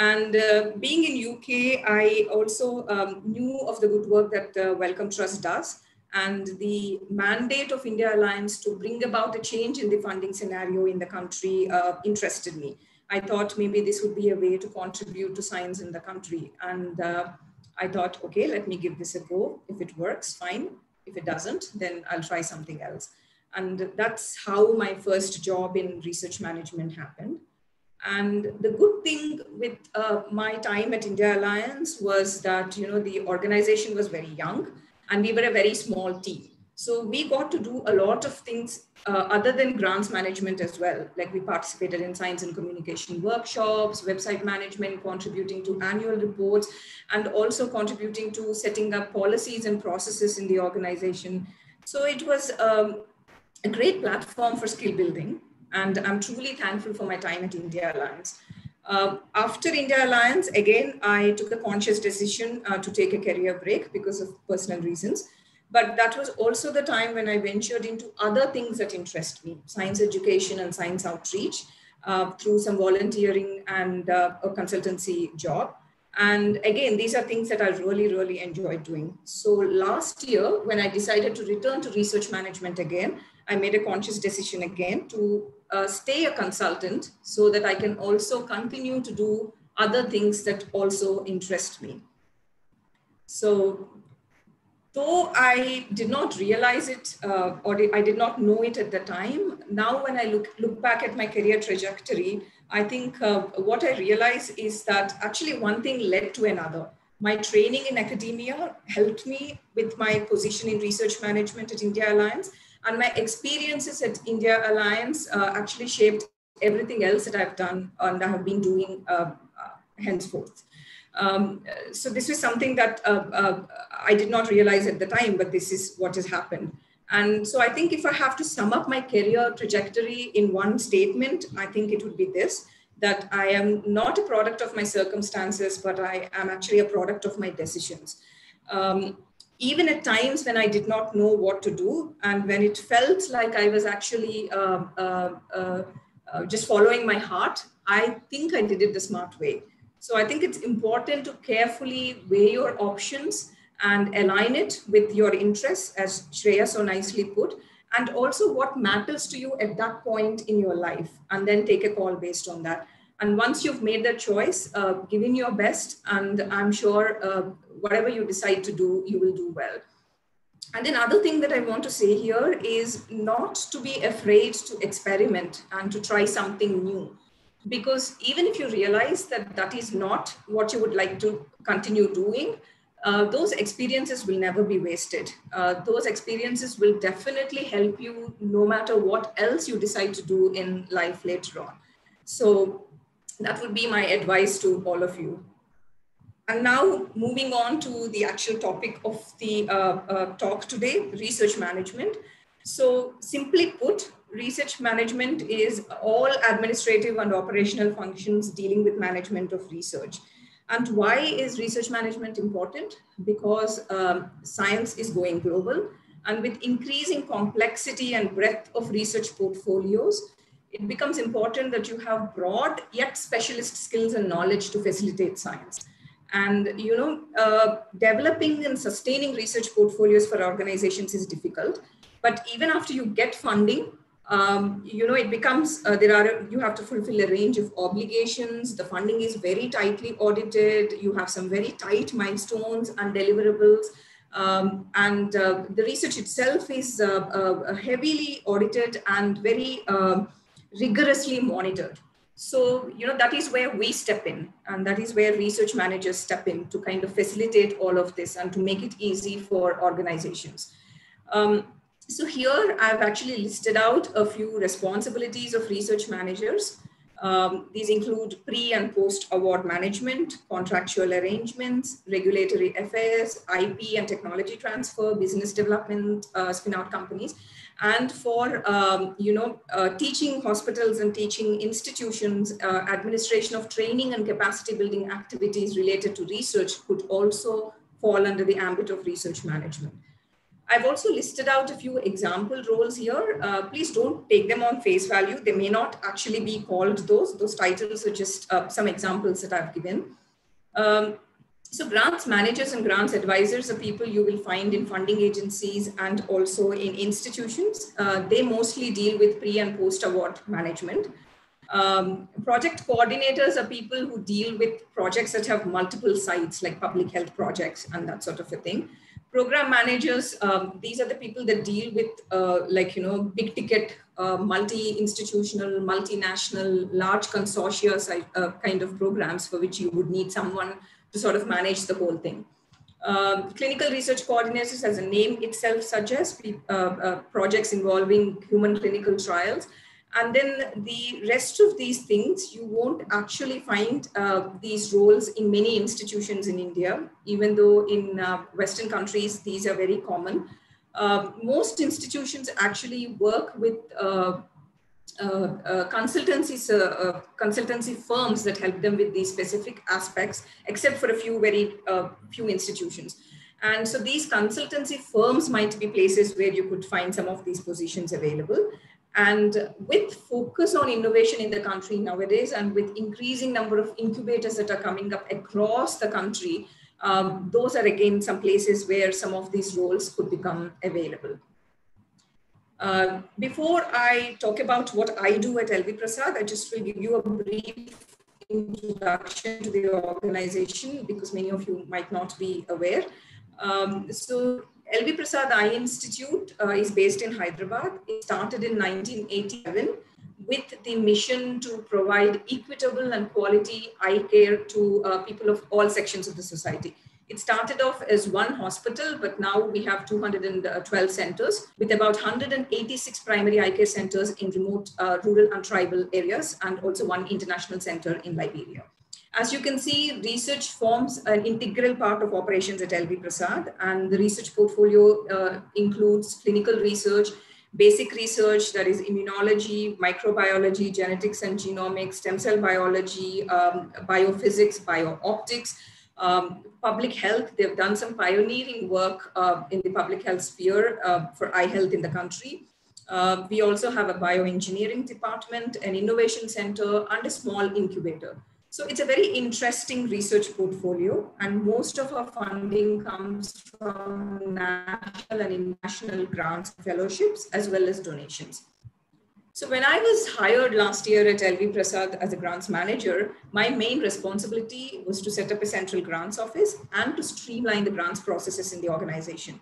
And uh, being in UK, I also um, knew of the good work that the Wellcome Trust does and the mandate of India Alliance to bring about a change in the funding scenario in the country uh, interested me. I thought maybe this would be a way to contribute to science in the country. And uh, I thought, okay, let me give this a go. If it works, fine. If it doesn't, then I'll try something else. And that's how my first job in research management happened. And the good thing with uh, my time at India Alliance was that, you know, the organization was very young and we were a very small team. So we got to do a lot of things uh, other than grants management as well. Like we participated in science and communication workshops, website management, contributing to annual reports, and also contributing to setting up policies and processes in the organization. So it was um, a great platform for skill building. And I'm truly thankful for my time at India Alliance. Uh, after India Alliance, again, I took a conscious decision uh, to take a career break because of personal reasons. But that was also the time when I ventured into other things that interest me, science education and science outreach uh, through some volunteering and uh, a consultancy job. And again, these are things that I really, really enjoy doing. So last year, when I decided to return to research management again, I made a conscious decision again to uh, stay a consultant so that I can also continue to do other things that also interest me. So though I did not realize it uh, or I did not know it at the time, now when I look, look back at my career trajectory, I think uh, what I realize is that actually one thing led to another. My training in academia helped me with my position in research management at India Alliance and my experiences at India Alliance uh, actually shaped everything else that I've done and I have been doing uh, uh henceforth. Um, so this was something that uh, uh, I did not realize at the time, but this is what has happened. And so I think if I have to sum up my career trajectory in one statement, I think it would be this, that I am not a product of my circumstances, but I am actually a product of my decisions. Um, even at times when I did not know what to do, and when it felt like I was actually uh, uh, uh, uh, just following my heart, I think I did it the smart way. So I think it's important to carefully weigh your options and align it with your interests, as Shreya so nicely put, and also what matters to you at that point in your life, and then take a call based on that. And once you've made that choice, uh, give in your best, and I'm sure uh, whatever you decide to do, you will do well. And another thing that I want to say here is not to be afraid to experiment and to try something new. Because even if you realize that that is not what you would like to continue doing, uh, those experiences will never be wasted. Uh, those experiences will definitely help you no matter what else you decide to do in life later on. So that would be my advice to all of you. And now moving on to the actual topic of the uh, uh, talk today, research management. So simply put, research management is all administrative and operational functions dealing with management of research. And why is research management important? Because um, science is going global and with increasing complexity and breadth of research portfolios, it becomes important that you have broad yet specialist skills and knowledge to facilitate science. And you know, uh, developing and sustaining research portfolios for organizations is difficult. But even after you get funding, um, you know, it becomes uh, there are you have to fulfill a range of obligations. The funding is very tightly audited. You have some very tight milestones and deliverables. Um, and uh, the research itself is uh, uh heavily audited and very um, rigorously monitored. So, you know, that is where we step in, and that is where research managers step in to kind of facilitate all of this and to make it easy for organizations. Um, so here I've actually listed out a few responsibilities of research managers. Um, these include pre and post award management, contractual arrangements, regulatory affairs, IP and technology transfer, business development, uh, spin out companies. And for, um, you know, uh, teaching hospitals and teaching institutions, uh, administration of training and capacity building activities related to research could also fall under the ambit of research management. I've also listed out a few example roles here. Uh, please don't take them on face value. They may not actually be called those. Those titles are just uh, some examples that I've given. Um, so grants managers and grants advisors are people you will find in funding agencies and also in institutions. Uh, they mostly deal with pre and post award management. Um, project coordinators are people who deal with projects that have multiple sites like public health projects and that sort of a thing program managers um, these are the people that deal with uh, like you know big ticket uh, multi-institutional multinational large consortia uh, kind of programs for which you would need someone to sort of manage the whole thing. Um, clinical research coordinators as a name itself suggests uh, uh, projects involving human clinical trials and then the rest of these things, you won't actually find uh, these roles in many institutions in India, even though in uh, Western countries, these are very common. Uh, most institutions actually work with uh, uh, uh, consultancies, consultancy firms that help them with these specific aspects, except for a few very few institutions. And so these consultancy firms might be places where you could find some of these positions available. And with focus on innovation in the country nowadays, and with increasing number of incubators that are coming up across the country, um, those are again some places where some of these roles could become available. Uh, before I talk about what I do at LV Prasad, I just will give you a brief introduction to the organization because many of you might not be aware. Um, so LV Prasad Eye Institute uh, is based in Hyderabad. It started in 1987 with the mission to provide equitable and quality eye care to uh, people of all sections of the society. It started off as one hospital, but now we have 212 centers with about 186 primary eye care centers in remote uh, rural and tribal areas and also one international center in Liberia. As you can see, research forms an integral part of operations at LV Prasad, and the research portfolio uh, includes clinical research, basic research, that is immunology, microbiology, genetics and genomics, stem cell biology, um, biophysics, biooptics, um, public health. They've done some pioneering work uh, in the public health sphere uh, for eye health in the country. Uh, we also have a bioengineering department, an innovation center, and a small incubator. So it's a very interesting research portfolio and most of our funding comes from national and international grants, fellowships, as well as donations. So when I was hired last year at LV Prasad as a grants manager, my main responsibility was to set up a central grants office and to streamline the grants processes in the organization.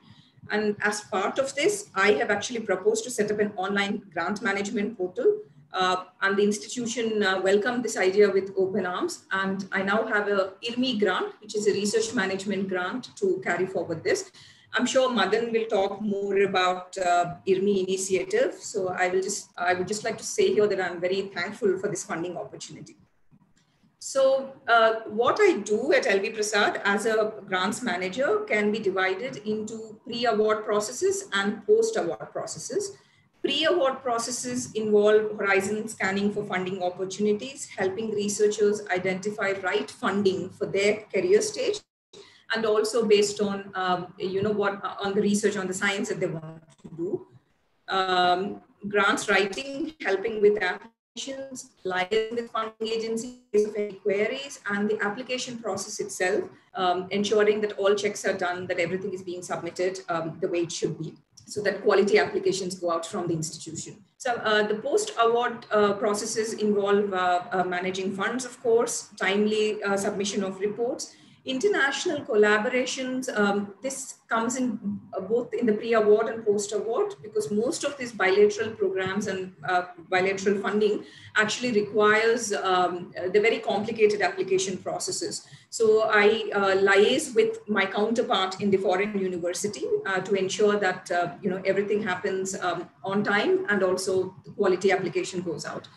And as part of this, I have actually proposed to set up an online grant management portal uh, and the institution uh, welcomed this idea with open arms. And I now have a IRMI grant, which is a research management grant to carry forward this. I'm sure Madan will talk more about uh, IRMI initiative. So I will just, I would just like to say here that I'm very thankful for this funding opportunity. So uh, what I do at LV Prasad as a grants manager can be divided into pre-award processes and post-award processes. Pre-award processes involve horizon scanning for funding opportunities, helping researchers identify right funding for their career stage, and also based on um, you know what on the research on the science that they want to do. Um, grants writing, helping with applications, liaising with funding agencies queries, and the application process itself, um, ensuring that all checks are done, that everything is being submitted um, the way it should be so that quality applications go out from the institution. So uh, the post-award uh, processes involve uh, uh managing funds, of course, timely uh, submission of reports, international collaborations, um, this comes in uh, both in the pre-award and post-award because most of these bilateral programs and uh, bilateral funding actually requires um, the very complicated application processes. So I uh, liaise with my counterpart in the foreign university uh, to ensure that uh, you know everything happens um, on time and also the quality application goes out.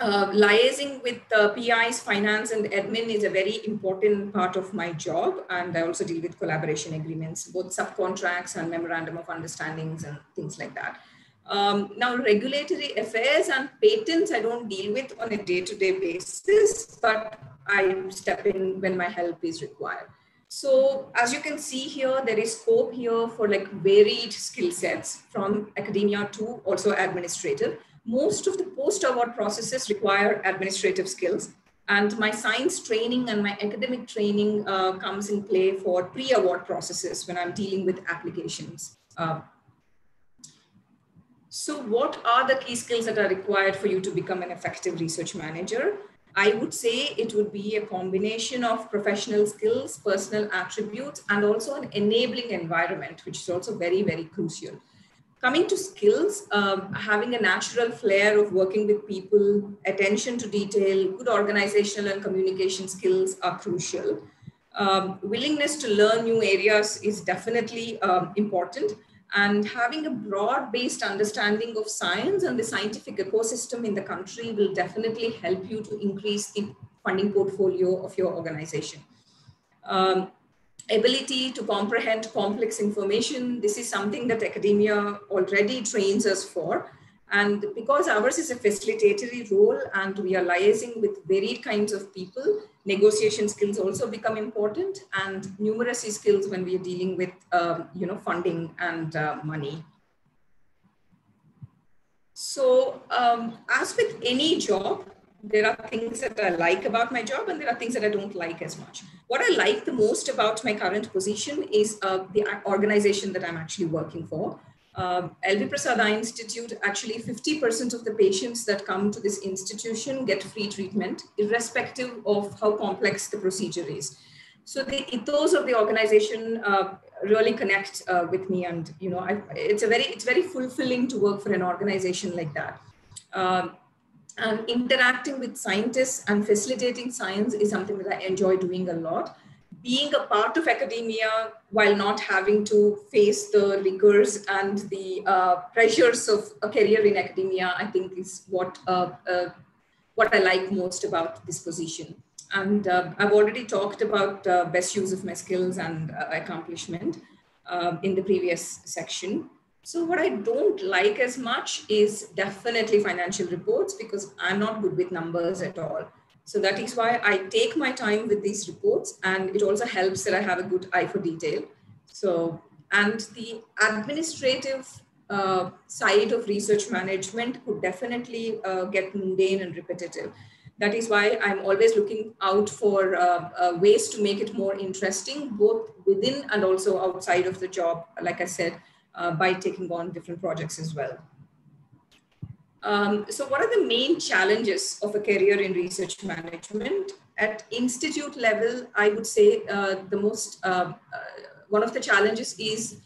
Uh, liaising with uh, PIs, finance, and admin is a very important part of my job. And I also deal with collaboration agreements, both subcontracts and memorandum of understandings and things like that. Um, now, regulatory affairs and patents, I don't deal with on a day to day basis, but I step in when my help is required. So as you can see here, there is scope here for like varied skill sets from academia to also administrative most of the post-award processes require administrative skills. And my science training and my academic training uh, comes in play for pre-award processes when I'm dealing with applications. Uh, so what are the key skills that are required for you to become an effective research manager? I would say it would be a combination of professional skills, personal attributes, and also an enabling environment, which is also very, very crucial coming to skills, um, having a natural flair of working with people, attention to detail, good organizational and communication skills are crucial. Um, willingness to learn new areas is definitely um, important. And having a broad based understanding of science and the scientific ecosystem in the country will definitely help you to increase the funding portfolio of your organization. Um, ability to comprehend complex information. This is something that academia already trains us for. And because ours is a facilitatory role and we are liaising with varied kinds of people, negotiation skills also become important and numeracy skills when we are dealing with um, you know, funding and uh, money. So um, as with any job, there are things that I like about my job and there are things that I don't like as much. What I like the most about my current position is uh, the organization that I'm actually working for. Um, LV Prasad Eye Institute, actually 50% of the patients that come to this institution get free treatment, irrespective of how complex the procedure is. So the ethos of the organization uh, really connect uh, with me, and you know, I, it's a very it's very fulfilling to work for an organization like that. Um, and interacting with scientists and facilitating science is something that I enjoy doing a lot. Being a part of academia while not having to face the rigors and the uh, pressures of a career in academia, I think is what uh, uh, what I like most about this position. And uh, I've already talked about uh, best use of my skills and uh, accomplishment in the previous section. So what I don't like as much is definitely financial reports because I'm not good with numbers at all. So that is why I take my time with these reports and it also helps that I have a good eye for detail. So, and the administrative uh, side of research management could definitely uh, get mundane and repetitive. That is why I'm always looking out for uh, uh ways to make it more interesting, both within and also outside of the job. Like I said, uh, by taking on different projects as well. Um, so what are the main challenges of a career in research management? At institute level, I would say uh, the most, uh, uh one of the challenges is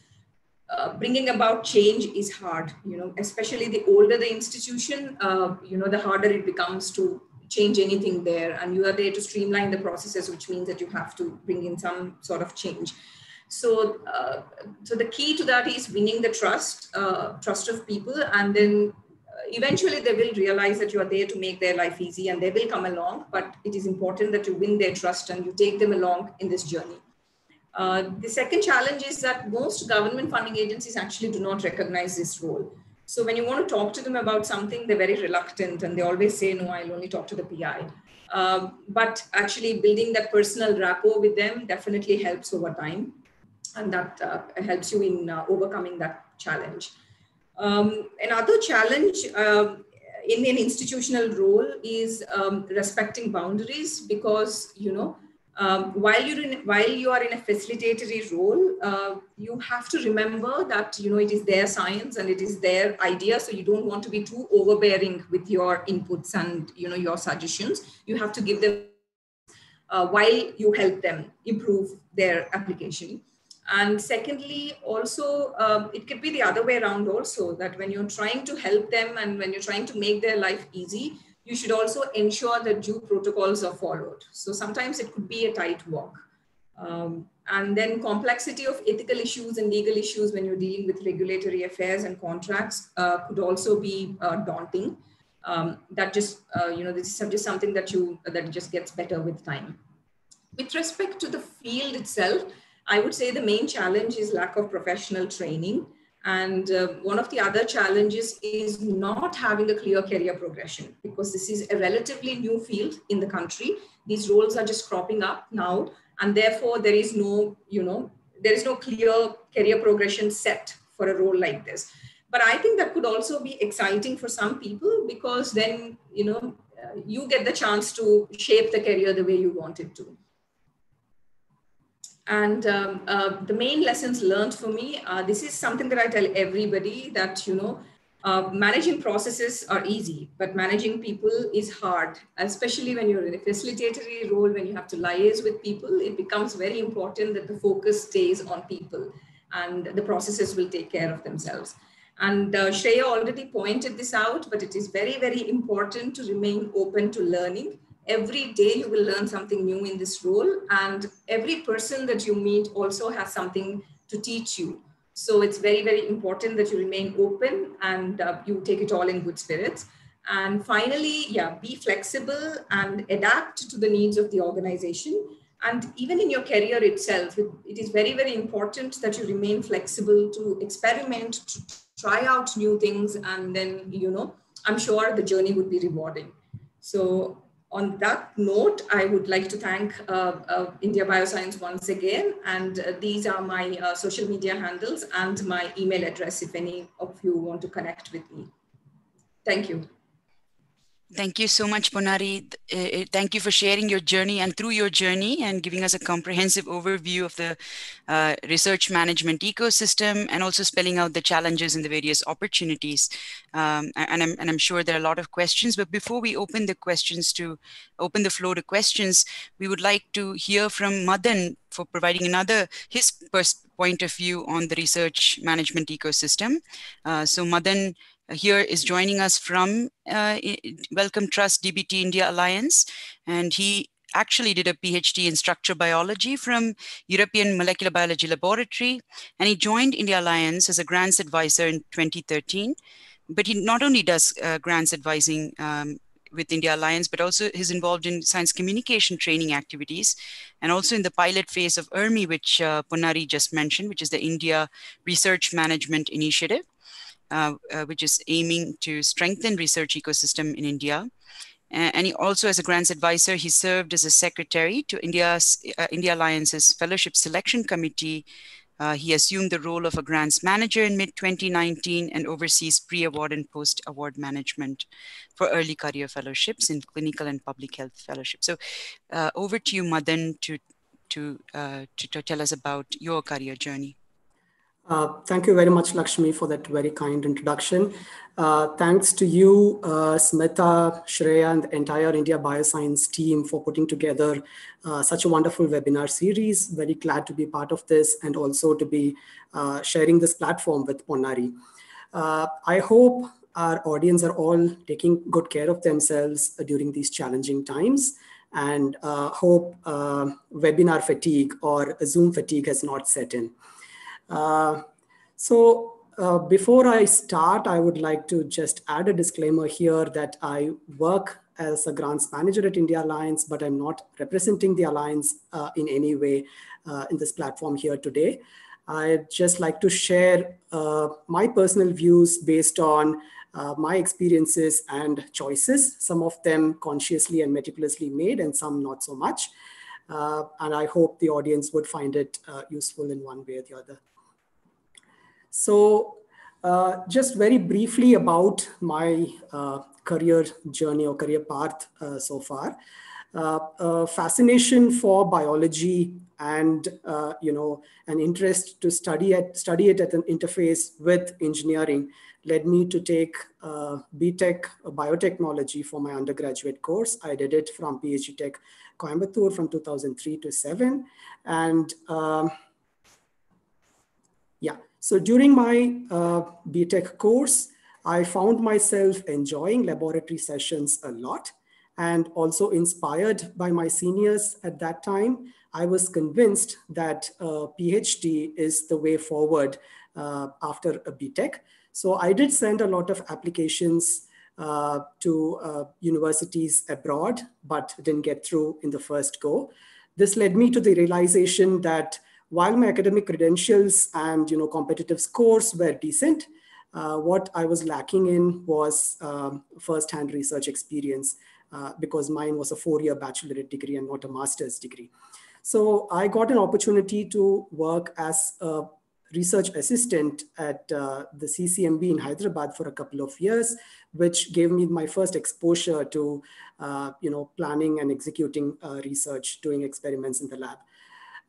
uh, bringing about change is hard, you know, especially the older the institution, uh, you know, the harder it becomes to change anything there. And you are there to streamline the processes, which means that you have to bring in some sort of change. So, uh, so the key to that is winning the trust, uh, trust of people, and then uh, eventually they will realize that you are there to make their life easy, and they will come along. But it is important that you win their trust and you take them along in this journey. Uh, the second challenge is that most government funding agencies actually do not recognize this role. So when you want to talk to them about something, they're very reluctant and they always say, no, I'll only talk to the PI. Um, but actually building that personal rapport with them definitely helps over time and that uh, helps you in uh, overcoming that challenge. Um, another challenge um, in an institutional role is um, respecting boundaries because you know um, while you're in while you are in a facilitatory role, uh, you have to remember that you know it is their science and it is their idea. So you don't want to be too overbearing with your inputs and you know your suggestions. You have to give them uh, while you help them improve their application. And secondly, also, um, it could be the other way around also that when you're trying to help them and when you're trying to make their life easy, you should also ensure that due protocols are followed. So sometimes it could be a tight walk. Um, and then complexity of ethical issues and legal issues when you're dealing with regulatory affairs and contracts uh, could also be uh, daunting. um, that just, uh, you know, this is just something that you, that just gets better with time. With respect to the field itself, I would say the main challenge is lack of professional training. And uh, one of the other challenges is not having a clear career progression because this is a relatively new field in the country. These roles are just cropping up now, and therefore there is no, you know, there is no clear career progression set for a role like this. But I think that could also be exciting for some people because then, you know, uh, you get the chance to shape the career the way you want it to. And um, uh, the main lessons learned for me, uh, this is something that I tell everybody that, you know, uh, managing processes are easy, but managing people is hard, especially when you're in a facilitatory role, when you have to liaise with people, it becomes very important that the focus stays on people and the processes will take care of themselves. And uh, Shreya already pointed this out, but it is very, very important to remain open to learning every day you will learn something new in this role and every person that you meet also has something to teach you. So it's very very important that you remain open and uh, you take it all in good spirits. And finally yeah be flexible and adapt to the needs of the organization. And even in your career itself it, it is very very important that you remain flexible to experiment to try out new things and then you know i'm sure the journey would be rewarding. So on that note, I would like to thank uh, uh, India Bioscience once again. And uh, these are my uh, social media handles and my email address if any of you want to connect with me. Thank you. Thank you so much, Ponnari. Uh, thank you for sharing your journey and through your journey and giving us a comprehensive overview of the uh, research management ecosystem and also spelling out the challenges and the various opportunities. Um, and, I'm, and I'm sure there are a lot of questions, but before we open the questions to open the floor to questions, we would like to hear from Madan for providing another, his point of view on the research management ecosystem. Uh, so Madan, here is joining us from uh, Wellcome Trust DBT India Alliance. And he actually did a PhD in structural biology from European Molecular Biology Laboratory. And he joined India Alliance as a grants advisor in 2013. But he not only does uh, grants advising um, with India Alliance, but also is involved in science communication training activities and also in the pilot phase of IRMI, which uh, Ponnari just mentioned, which is the India Research Management Initiative. Uh, uh, which is aiming to strengthen research ecosystem in India. and he also, as a grants advisor, he served as a secretary to India's uh, India Alliance's Fellowship Selection Committee. Uh, he assumed the role of a grants manager in mid 2019 and oversees pre award and post award management for early career fellowships in clinical and public health fellowships. So, uh, over to you, Madan, to, to, uh, to, to tell us about your career journey. Uh, thank you very much, Lakshmi, for that very kind introduction. Uh, thanks to you, uh, Smita, Shreya, and the entire India Bioscience team for putting together uh, such a wonderful webinar series. Very glad to be part of this and also to be uh, sharing this platform with Ponnari. Uh, I hope our audience are all taking good care of themselves during these challenging times and hope webinar fatigue or Zoom fatigue has not set in. Uh, so uh, before I start, I would like to just add a disclaimer here that I work as a grants manager at India Alliance, but I'm not representing the Alliance uh, in any way uh, in this platform here today. I'd just like to share uh, my personal views based on uh, my experiences and choices, some of them consciously and meticulously made and some not so much. and I hope the audience would find it useful in one way or the other. So uh, just very briefly about my uh, career journey or career path uh, so far. Uh, fascination for biology and uh, you know an interest to study it study it at an interface with engineering led me to take uh, BTech biotechnology for my undergraduate course. I did it from PSG Tech Coimbatore from 2003 to 7 and um, yeah so during my uh, BTech course, I found myself enjoying laboratory sessions a lot and also inspired by my seniors at that time. I was convinced that uh, PhD is the way forward uh, after a BTech. So I did send a lot of applications uh, to uh, universities abroad, but didn't get through in the first go. This led me to the realization that while my academic credentials and you know competitive scores were decent, uh, what I was lacking in was um, first-hand research experience uh, because mine was a four-year bachelorate degree and not a master's degree. So I got an opportunity to work as a research assistant at uh, the CCMB in Hyderabad for a couple of years, which gave me my first exposure to, uh, you know, planning and executing uh, research, doing experiments in the lab.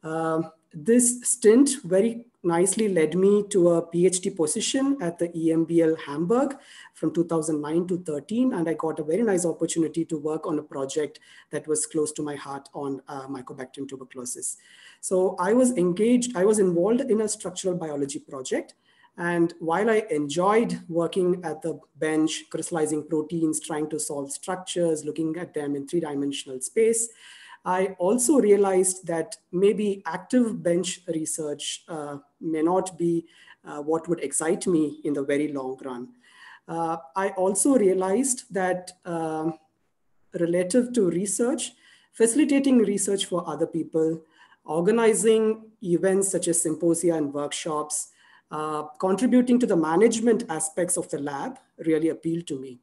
Um, this stint very nicely led me to a PhD position at the EMBL Hamburg from 2009 to 13. And I got a very nice opportunity to work on a project that was close to my heart on uh, Mycobacterium tuberculosis. So I was engaged, I was involved in a structural biology project. And while I enjoyed working at the bench, crystallizing proteins, trying to solve structures, looking at them in three-dimensional space, I also realized that maybe active bench research uh, may not be uh, what would excite me in the very long run. Uh, I also realized that um, relative to research, facilitating research for other people, organizing events such as symposia and workshops, uh, contributing to the management aspects of the lab really appealed to me.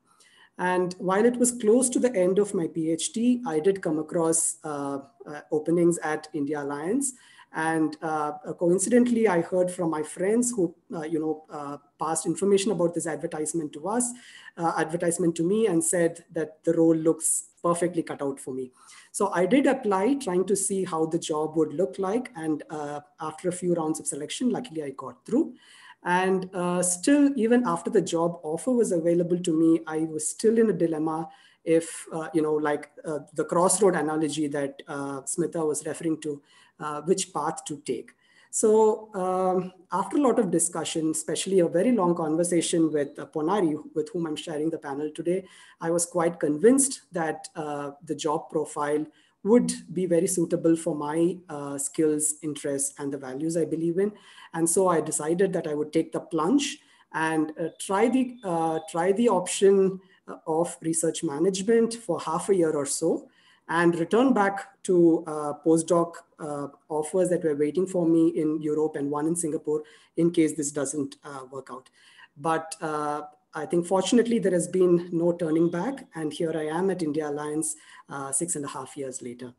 And while it was close to the end of my PhD, I did come across uh, uh, openings at India Alliance. And uh, coincidentally, I heard from my friends who, uh, you know, uh, passed information about this advertisement to us, uh, advertisement to me, and said that the role looks perfectly cut out for me. So I did apply, trying to see how the job would look like. And after a few rounds of selection, luckily I got through. And uh, still, even after the job offer was available to me, I was still in a dilemma if, uh, you know, like uh, the crossroad analogy that uh, Smita was referring to, uh, which path to take. So um, after a lot of discussion, especially a very long conversation with uh, Ponnari, with whom I'm sharing the panel today, I was quite convinced that uh, the job profile would be very suitable for my uh, skills, interests, and the values I believe in. And so I decided that I would take the plunge and uh, try the uh, try the option uh, of research management for half a year or so, and return back to uh, postdoc uh, offers that were waiting for me in Europe and one in Singapore in case this doesn't work out. But I think fortunately there has been no turning back and here I am at India Alliance uh, six and a half years later.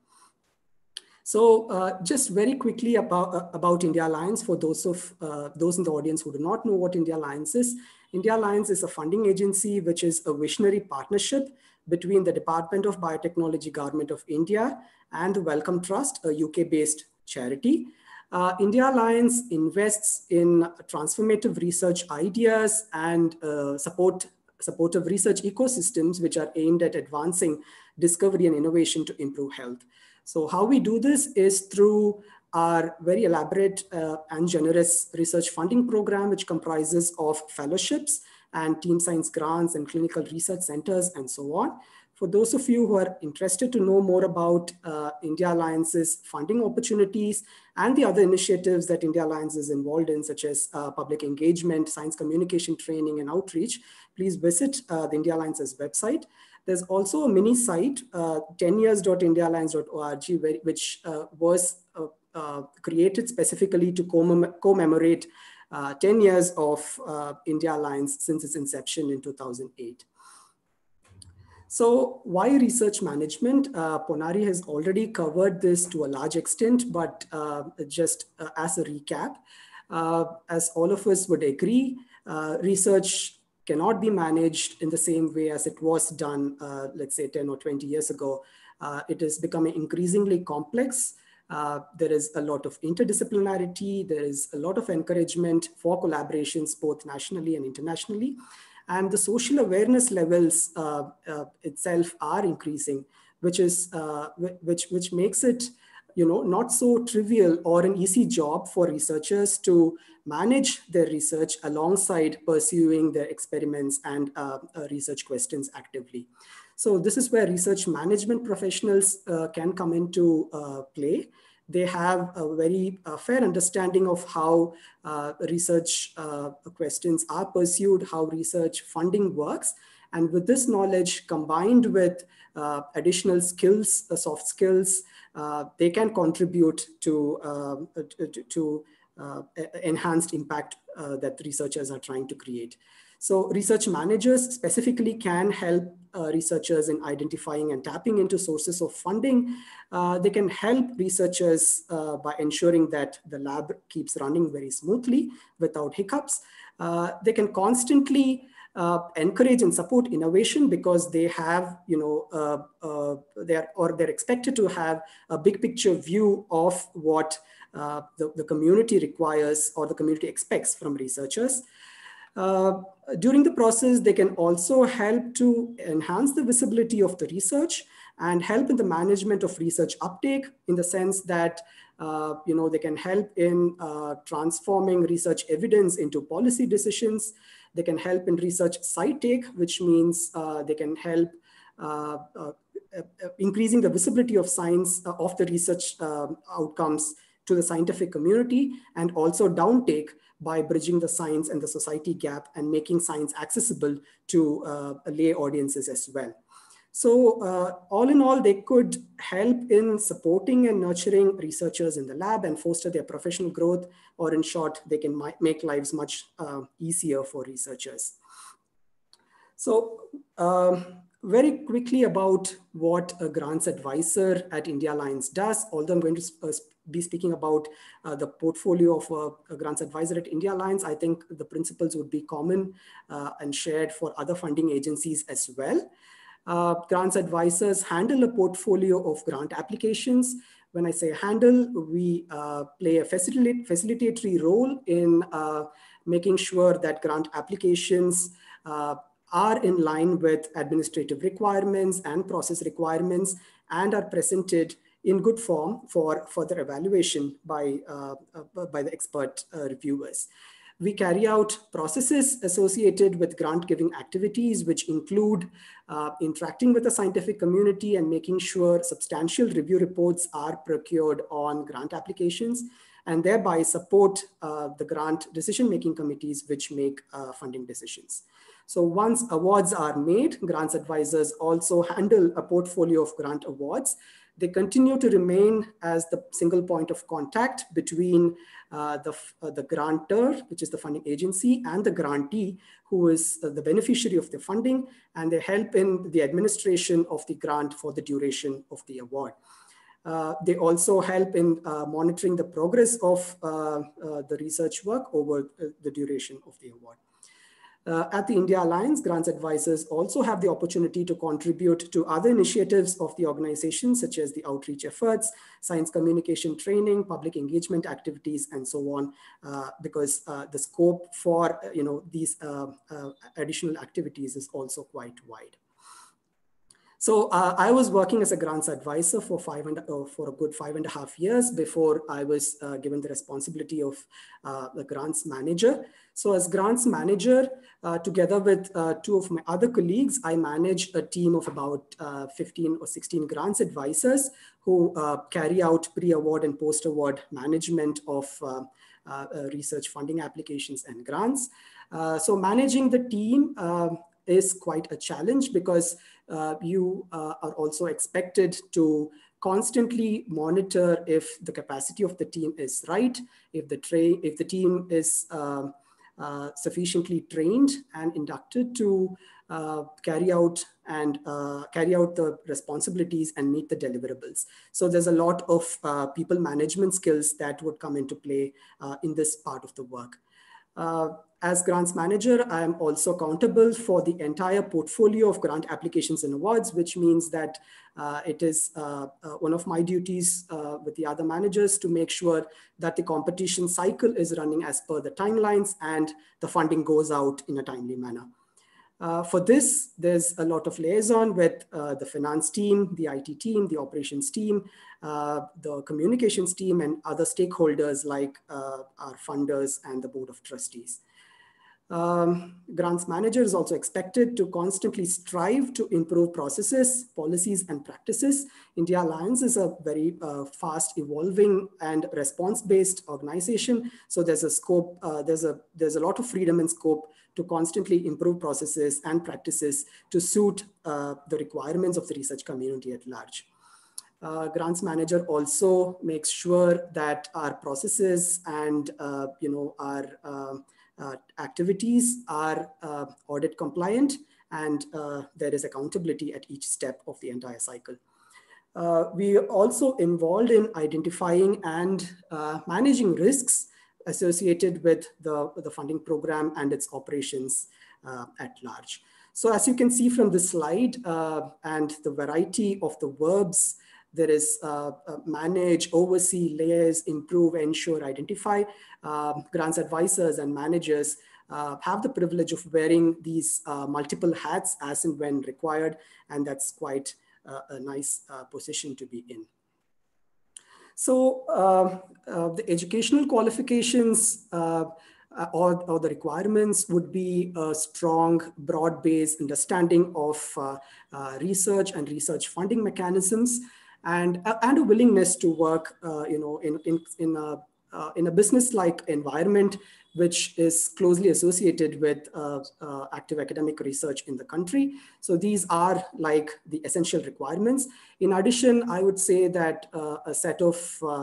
So uh, just very quickly about, uh, about India Alliance for those of uh, those in the audience who do not know what India Alliance is. India Alliance is a funding agency which is a visionary partnership between the Department of Biotechnology Government of India and the Wellcome Trust, a UK-based charity. Uh, India Alliance invests in transformative research ideas and uh, support supportive research ecosystems which are aimed at advancing discovery and innovation to improve health. So how we do this is through our very elaborate uh, and generous research funding program, which comprises of fellowships and team science grants and clinical research centers and so on. For those of you who are interested to know more about uh, India Alliance's funding opportunities and the other initiatives that India Alliance is involved in, such as uh, public engagement, science communication training, and outreach, please visit uh, the India Alliance's website. There's also a mini site, uh, 10years.indiaalliance.org, which uh, was uh, uh, created specifically to commem commemorate 10 years of India Alliance since its inception in 2008. So why research management? Uh, Ponnari has already covered this to a large extent, but uh, just uh, as a recap, uh, as all of us would agree, uh, research cannot be managed in the same way as it was done, uh, let's say 10 or 20 years ago. it is becoming increasingly complex. there is a lot of interdisciplinarity. There is a lot of encouragement for collaborations, both nationally and internationally and the social awareness levels uh, uh, itself are increasing, which is uh, which which makes it you know not so trivial or an easy job for researchers to manage their research alongside pursuing their experiments and uh, uh, research questions actively. So this is where research management professionals uh, can come into play they have a very uh, fair understanding of how uh, research uh, questions are pursued, how research funding works, And with this knowledge combined with uh, additional skills, uh, soft skills, uh, they can contribute to, um, to, to enhanced impact that researchers are trying to create. So research managers specifically can help uh, researchers in identifying and tapping into sources of funding. Uh, they can help researchers uh, by ensuring that the lab keeps running very smoothly without hiccups. Uh, they can constantly uh, encourage and support innovation because they have, you know, uh, they're or they're expected to have a big picture view of what the, the community requires or the community expects from researchers. Uh, during the process, they can also help to enhance the visibility of the research and help in the management of research uptake in the sense that uh, you know, they can help in uh, transforming research evidence into policy decisions. They can help in research site take, which means uh, they can help uh, uh, increasing the visibility of science of the research um, outcomes to the scientific community and also downtake by bridging the science and the society gap and making science accessible to uh, lay audiences as well. So uh, all in all, they could help in supporting and nurturing researchers in the lab and foster their professional growth, or in short, they can make lives much uh, easier for researchers. So um, very quickly about what a grants advisor at India Alliance does, although I'm going to uh, be speaking about uh, the portfolio of a, a, grants advisor at India Alliance, I think the principles would be common uh, and shared for other funding agencies as well. Uh, grants advisors handle a portfolio of grant applications. When I say handle, we uh, play a facilitatory role in making sure that grant applications uh, are in line with administrative requirements and process requirements and are presented in good form for further evaluation by, uh, uh, by the expert uh, reviewers. We carry out processes associated with grant giving activities, which include uh, interacting with the scientific community and making sure substantial review reports are procured on grant applications and thereby support uh, the grant decision-making committees which make uh, funding decisions. So once awards are made, grants advisors also handle a portfolio of grant awards they continue to remain as the single point of contact between uh, the, uh, the grantor, which is the funding agency, and the grantee, who is uh, the beneficiary of the funding, and they help in the administration of the grant for the duration of the award. Uh, they also help in uh, monitoring the progress of uh, the research work over the duration of the award. Uh, at the India Alliance, grants advisors also have the opportunity to contribute to other initiatives of the organization, such as the outreach efforts, science communication training, public engagement activities, and so on, uh, because uh, the scope for you know these uh, uh, additional activities is also quite wide. So uh, I was working as a grants advisor for five and uh, for a good five and a half years before I was uh, given the responsibility of uh, the grants manager. So as grants manager, uh, together with uh, two of my other colleagues, I manage a team of about 15 or 16 grants advisors who carry out pre-award and post-award management of research funding applications and grants. so managing the team um, is quite a challenge because uh, you uh, are also expected to constantly monitor if the capacity of the team is right, if the, if the team is uh, uh sufficiently trained and inducted to uh, carry out and uh, carry out the responsibilities and meet the deliverables. So there's a lot of people management skills that would come into play in this part of the work. As grants manager, I am also accountable for the entire portfolio of grant applications and awards, which means that uh, it is uh, uh, one of my duties uh, with the other managers to make sure that the competition cycle is running as per the timelines and the funding goes out in a timely manner. Uh, for this, there's a lot of liaison with uh, the finance team, the IT team, the operations team, the communications team, and other stakeholders like our funders and the board of trustees. Um, grants manager is also expected to constantly strive to improve processes, policies, and practices. India Alliance is a very uh, fast evolving and response-based organization. So there's a scope, uh, there's a there's a lot of freedom and scope to constantly improve processes and practices to suit uh, the requirements of the research community at large. Uh, grants manager also makes sure that our processes and uh, you know our uh Uh, activities are uh, audit compliant and uh, there is accountability at each step of the entire cycle. Uh, we are also involved in identifying and uh, managing risks associated with the, the funding program and its operations at large. So as you can see from the slide and the variety of the verbs there is uh, uh, manage, oversee, layers, improve, ensure, identify. Um, grants advisors and managers uh, have the privilege of wearing these uh, multiple hats as and when required, and that's quite uh, a nice uh, position to be in. So the educational qualifications or, or, the requirements would be a strong, broad-based understanding of research and research funding mechanisms, and, uh, and a willingness to work, uh, you know, in, in, in a, uh, in a business-like environment, which is closely associated with uh, uh, active academic research in the country. So these are like the essential requirements. In addition, I would say that uh, a set of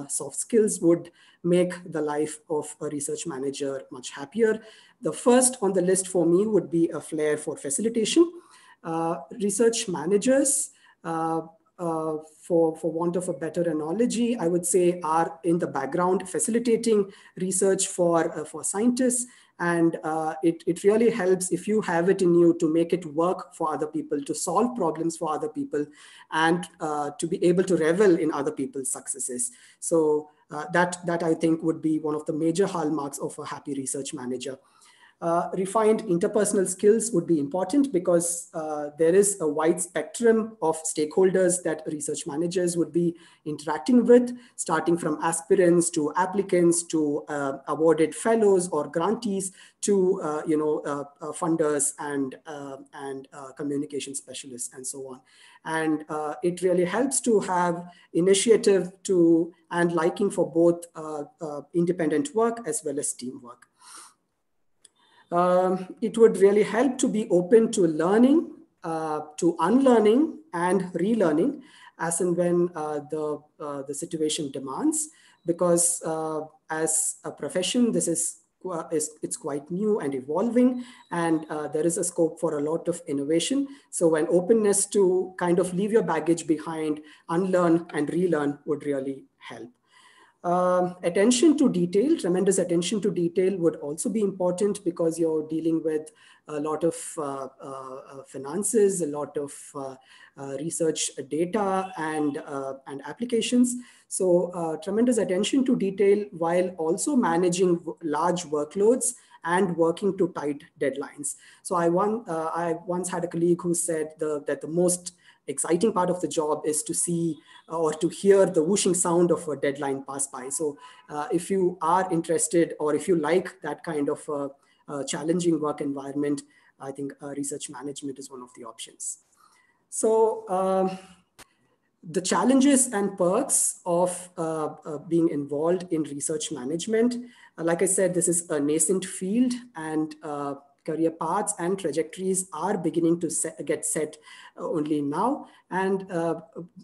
soft skills would make the life of a research manager much happier. The first on the list for me would be a flair for facilitation. research managers uh, for, for want of a better analogy, I would say are in the background facilitating research for, uh, for scientists. And uh, it, it really helps if you have it in you to make it work for other people, to solve problems for other people, and uh, to be able to revel in other people's successes. So uh, that, that I think would be one of the major hallmarks of a happy research manager. Uh, refined interpersonal skills would be important because uh, there is a wide spectrum of stakeholders that research managers would be interacting with, starting from aspirants to applicants to uh, awarded fellows or grantees to uh, you know uh, uh, funders and and communication specialists and so on. And it really helps to have initiative to and liking for both independent work as well as teamwork. Um, it would really help to be open to learning, uh, to unlearning and relearning as and when uh, the, uh, the situation demands. Because uh, as a profession, this is, is, it's quite new and evolving and uh, there is a scope for a lot of innovation. So an openness to kind of leave your baggage behind, unlearn and relearn would really help. Uh, attention to detail, tremendous attention to detail would also be important because you're dealing with a lot of uh, uh, finances, a lot of uh, uh, research data and, uh, and applications. So tremendous attention to detail while also managing large workloads and working to tight deadlines. So I, one, I once had a colleague who said the, that the most exciting part of the job is to see uh, or to hear the whooshing sound of a deadline pass by. So uh, if you are interested or if you like that kind of uh, uh challenging work environment, I think uh, research management is one of the options. So um, the challenges and perks of uh, being involved in research management, like I said, this is a nascent field and career paths and trajectories are beginning to set, get set uh, only now. And uh,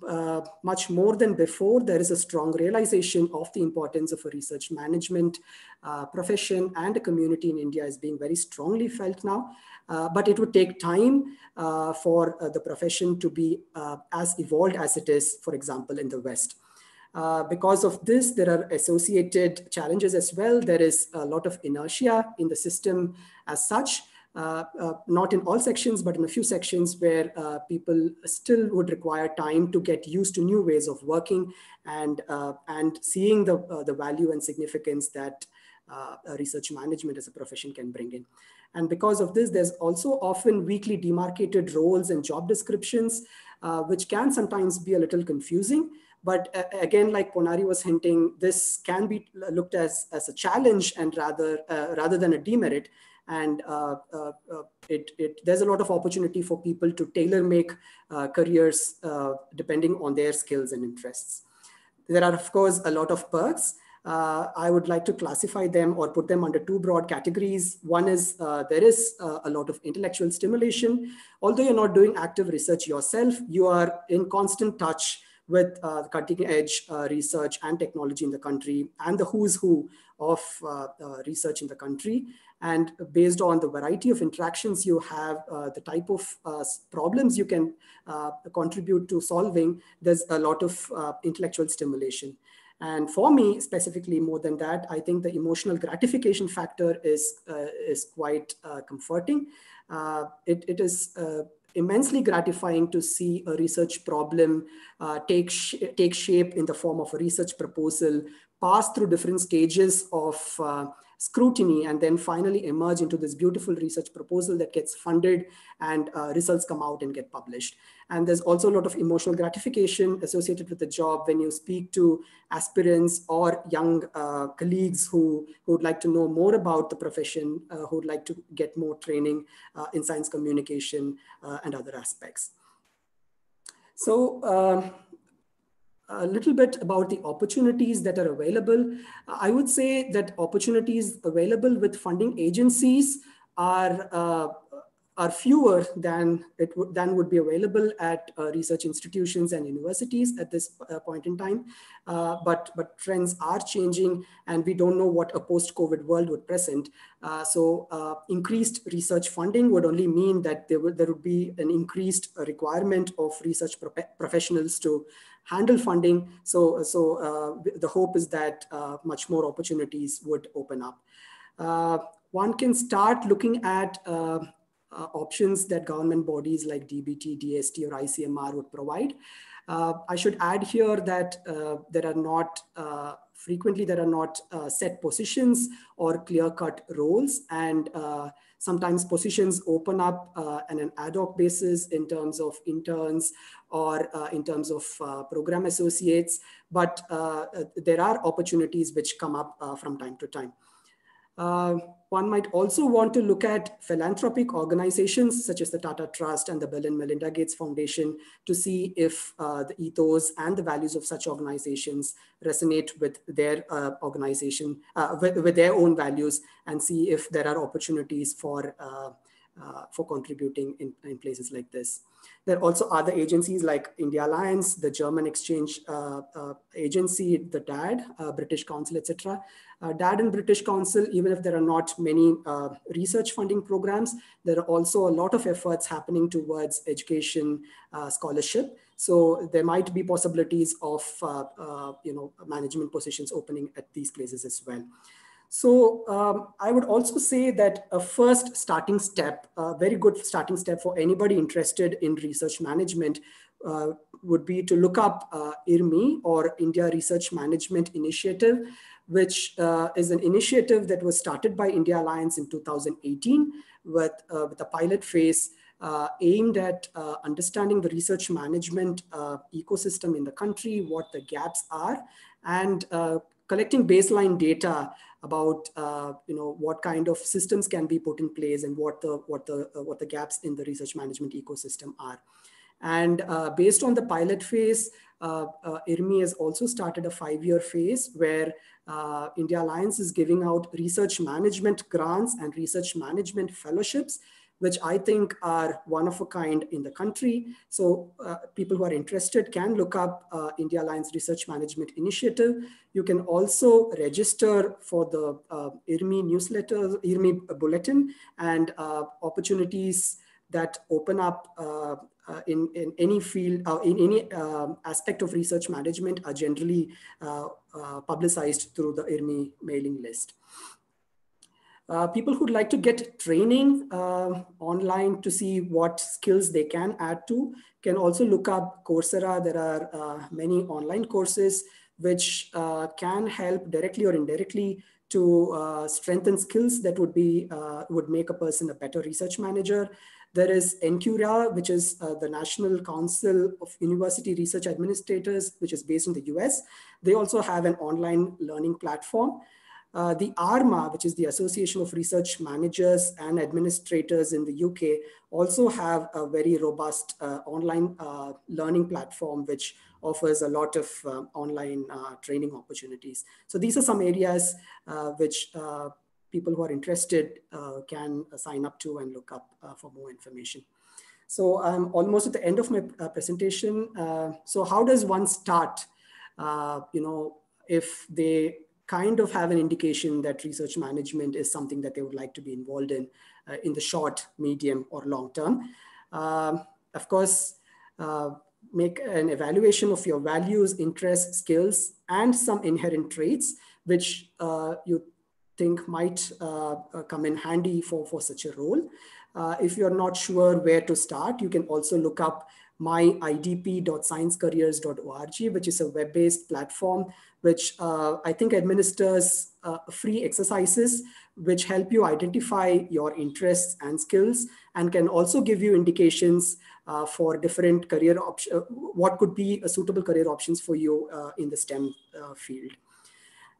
uh, much more than before, there is a strong realization of the importance of a research management uh, profession and a community in India is being very strongly felt now. Uh, but it would take time uh, for the profession to be as evolved as it is, for example, in the West. Uh, because of this, there are associated challenges as well. There is a lot of inertia in the system as such, uh, uh, not in all sections, but in a few sections where uh, people still would require time to get used to new ways of working and, uh, and seeing the, the value and significance that research management as a profession can bring in. And because of this, there's also often weakly demarcated roles and job descriptions, which can sometimes be a little confusing. But uh, again, like Ponnari was hinting, this can be looked as, as a challenge and rather, uh, rather than a demerit. And uh, uh, uh it, it, there's a lot of opportunity for people to tailor make careers depending on their skills and interests. There are, of course, a lot of perks. uh, I would like to classify them or put them under two broad categories. One is uh, there is uh, a lot of intellectual stimulation. Although you're not doing active research yourself, you are in constant touch with uh, cutting edge uh, research and technology in the country and the who's who of uh, research in the country. And based on the variety of interactions you have, the type of problems you can contribute to solving, there's a lot of intellectual stimulation. And for me, specifically more than that, I think the emotional gratification factor is, uh, is quite uh, comforting. Uh, it, it is uh, immensely gratifying to see a research problem uh, take, sh take shape in the form of a research proposal, pass through different stages of uh, scrutiny and then finally emerge into this beautiful research proposal that gets funded and uh, results come out and get published. And there's also a lot of emotional gratification associated with the job when you speak to aspirants or young uh, colleagues who, who would like to know more about the profession, uh, who would like to get more training uh, in science communication uh, and other aspects. So uh, a little bit about the opportunities that are available. I would say that opportunities available with funding agencies are uh, are fewer than it than would be available at uh, research institutions and universities at this uh, point in time. Uh, but but trends are changing, and we don't know what a post-COVID world would present. Uh, so uh, increased research funding would only mean that there would there would be an increased requirement of research pro professionals to handle funding. So, so uh, the hope is that uh, much more opportunities would open up. Uh, one can start looking at uh, uh, options that government bodies like DBT, DST, or ICMR would provide. Uh, I should add here that there are not frequently there are not set positions or clear-cut roles and sometimes positions open up uh, on an ad hoc basis in terms of interns or uh, in terms of uh, program associates, but uh, there are opportunities which come up uh, from time to time. Uh, one might also want to look at philanthropic organizations such as the Tata Trust and the Bill and Melinda Gates Foundation to see if uh, the ethos and the values of such organizations resonate with their uh, organization, with, with, their own values, and see if there are opportunities for uh, for contributing in, in places like this. There are also other agencies like India Alliance, the German Exchange uh, uh, Agency, the DAAD, uh, British Council, etc. Uh, DAAD and British Council, even if there are not many uh, research funding programs, there are also a lot of efforts happening towards education scholarship. So there might be possibilities of you know management positions opening at these places as well. So um, I would also say that a first starting step, a very good starting step for anybody interested in research management uh, would be to look up uh, IRMI or India Research Management Initiative, which uh, is an initiative that was started by India Alliance in 2018 with, uh, with a pilot phase uh, aimed at uh, understanding the research management uh, ecosystem in the country, what the gaps are, and uh, collecting baseline data about you know what kind of systems can be put in place and what the what the what the gaps in the research management ecosystem are. And uh, based on the pilot phase, uh, uh, IRMI has also started a five-year phase where uh, India Alliance is giving out research management grants and research management fellowships which I think are one of a kind in the country. So uh, people who are interested can look up uh, India Alliance Research Management Initiative. You can also register for the uh, IRMI newsletter, IRMI bulletin, and opportunities that open up uh, uh, in, in any field, uh, in any um, aspect of research management are generally publicized through the IRMI mailing list. Uh, people who'd like to get training uh, online to see what skills they can add to can also look up Coursera. There are uh, many online courses which uh, can help directly or indirectly to uh, strengthen skills that would be would make a person a better research manager. There is NCURA, which is the National Council of University Research Administrators, which is based in the US. They also have an online learning platform uh, the ARMA, which is the Association of Research Managers and Administrators in the UK, also have a very robust uh, online uh, learning platform, which offers a lot of uh, online uh, training opportunities. So these are some areas uh, which people who are interested can sign up to and look up for more information. So I'm almost at the end of my presentation. so how does one start, you know, if they kind of have an indication that research management is something that they would like to be involved in uh, in the short, medium, or long term. Um, of course, uh, make an evaluation of your values, interests, skills, and some inherent traits, which uh, you think might uh, uh, come in handy for, for such a role. Uh, if you're not sure where to start, you can also look up myidp.sciencecareers.org, which is a web-based platform which uh, I think administers uh, free exercises which help you identify your interests and skills and can also give you indications uh, for different career options, what could be a suitable career options for you in the STEM field.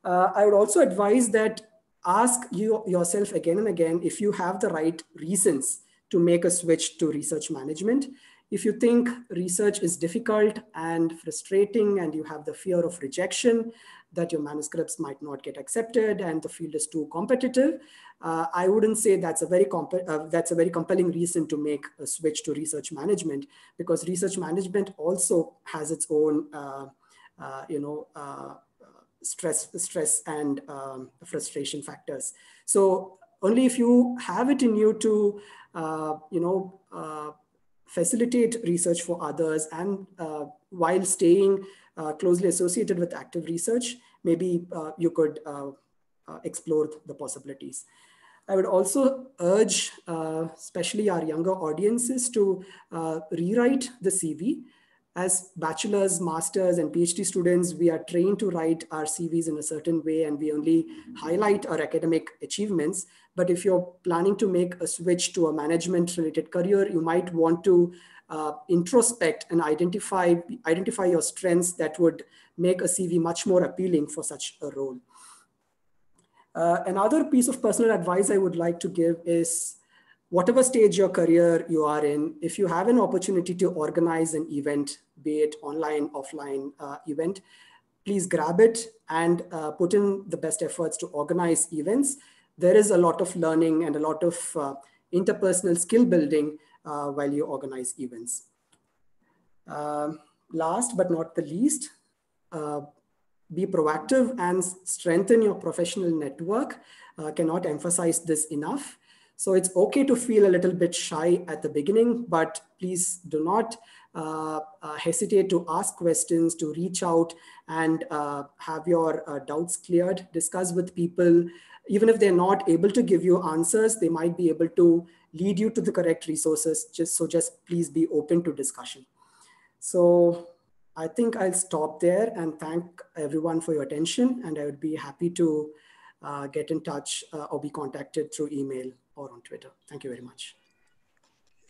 I would also advise that ask you yourself again and again if you have the right reasons to make a switch to research management. If you think research is difficult and frustrating and you have the fear of rejection, that your manuscripts might not get accepted and the field is too competitive, uh, I wouldn't say that's a very uh, that's a very compelling reason to make a switch to research management because research management also has its own, uh, uh you know, uh, stress, stress and um, frustration factors. So only if you have it in you to, uh, you know, facilitate research for others and uh, while staying uh, closely associated with active research, maybe uh, you could uh, uh, explore the possibilities. I would also urge, uh, especially our younger audiences, to rewrite the CV as bachelor's, master's, and PhD students, we are trained to write our CVs in a certain way and we only highlight our academic achievements. But if you're planning to make a switch to a management related career, you might want to uh, introspect and identify, identify your strengths that would make a CV much more appealing for such a role. Uh, another piece of personal advice I would like to give is whatever stage your career you are in, if you have an opportunity to organize an event, be it online, offline uh, event, please grab it and uh, put in the best efforts to organize events. There is a lot of learning and a lot of uh, interpersonal skill building uh, while you organize events. Um, last but not the least, uh, be proactive and strengthen your professional network. Uh, cannot emphasize this enough. So it's okay to feel a little bit shy at the beginning, but please do not uh, uh, hesitate to ask questions, to reach out and uh, have your uh, doubts cleared, discuss with people. Even if they're not able to give you answers, they might be able to lead you to the correct resources. Just so just please be open to discussion. So I think I'll stop there and thank everyone for your attention. And I would be happy to uh, get in touch uh, or be contacted through email or on Twitter. Thank you very much.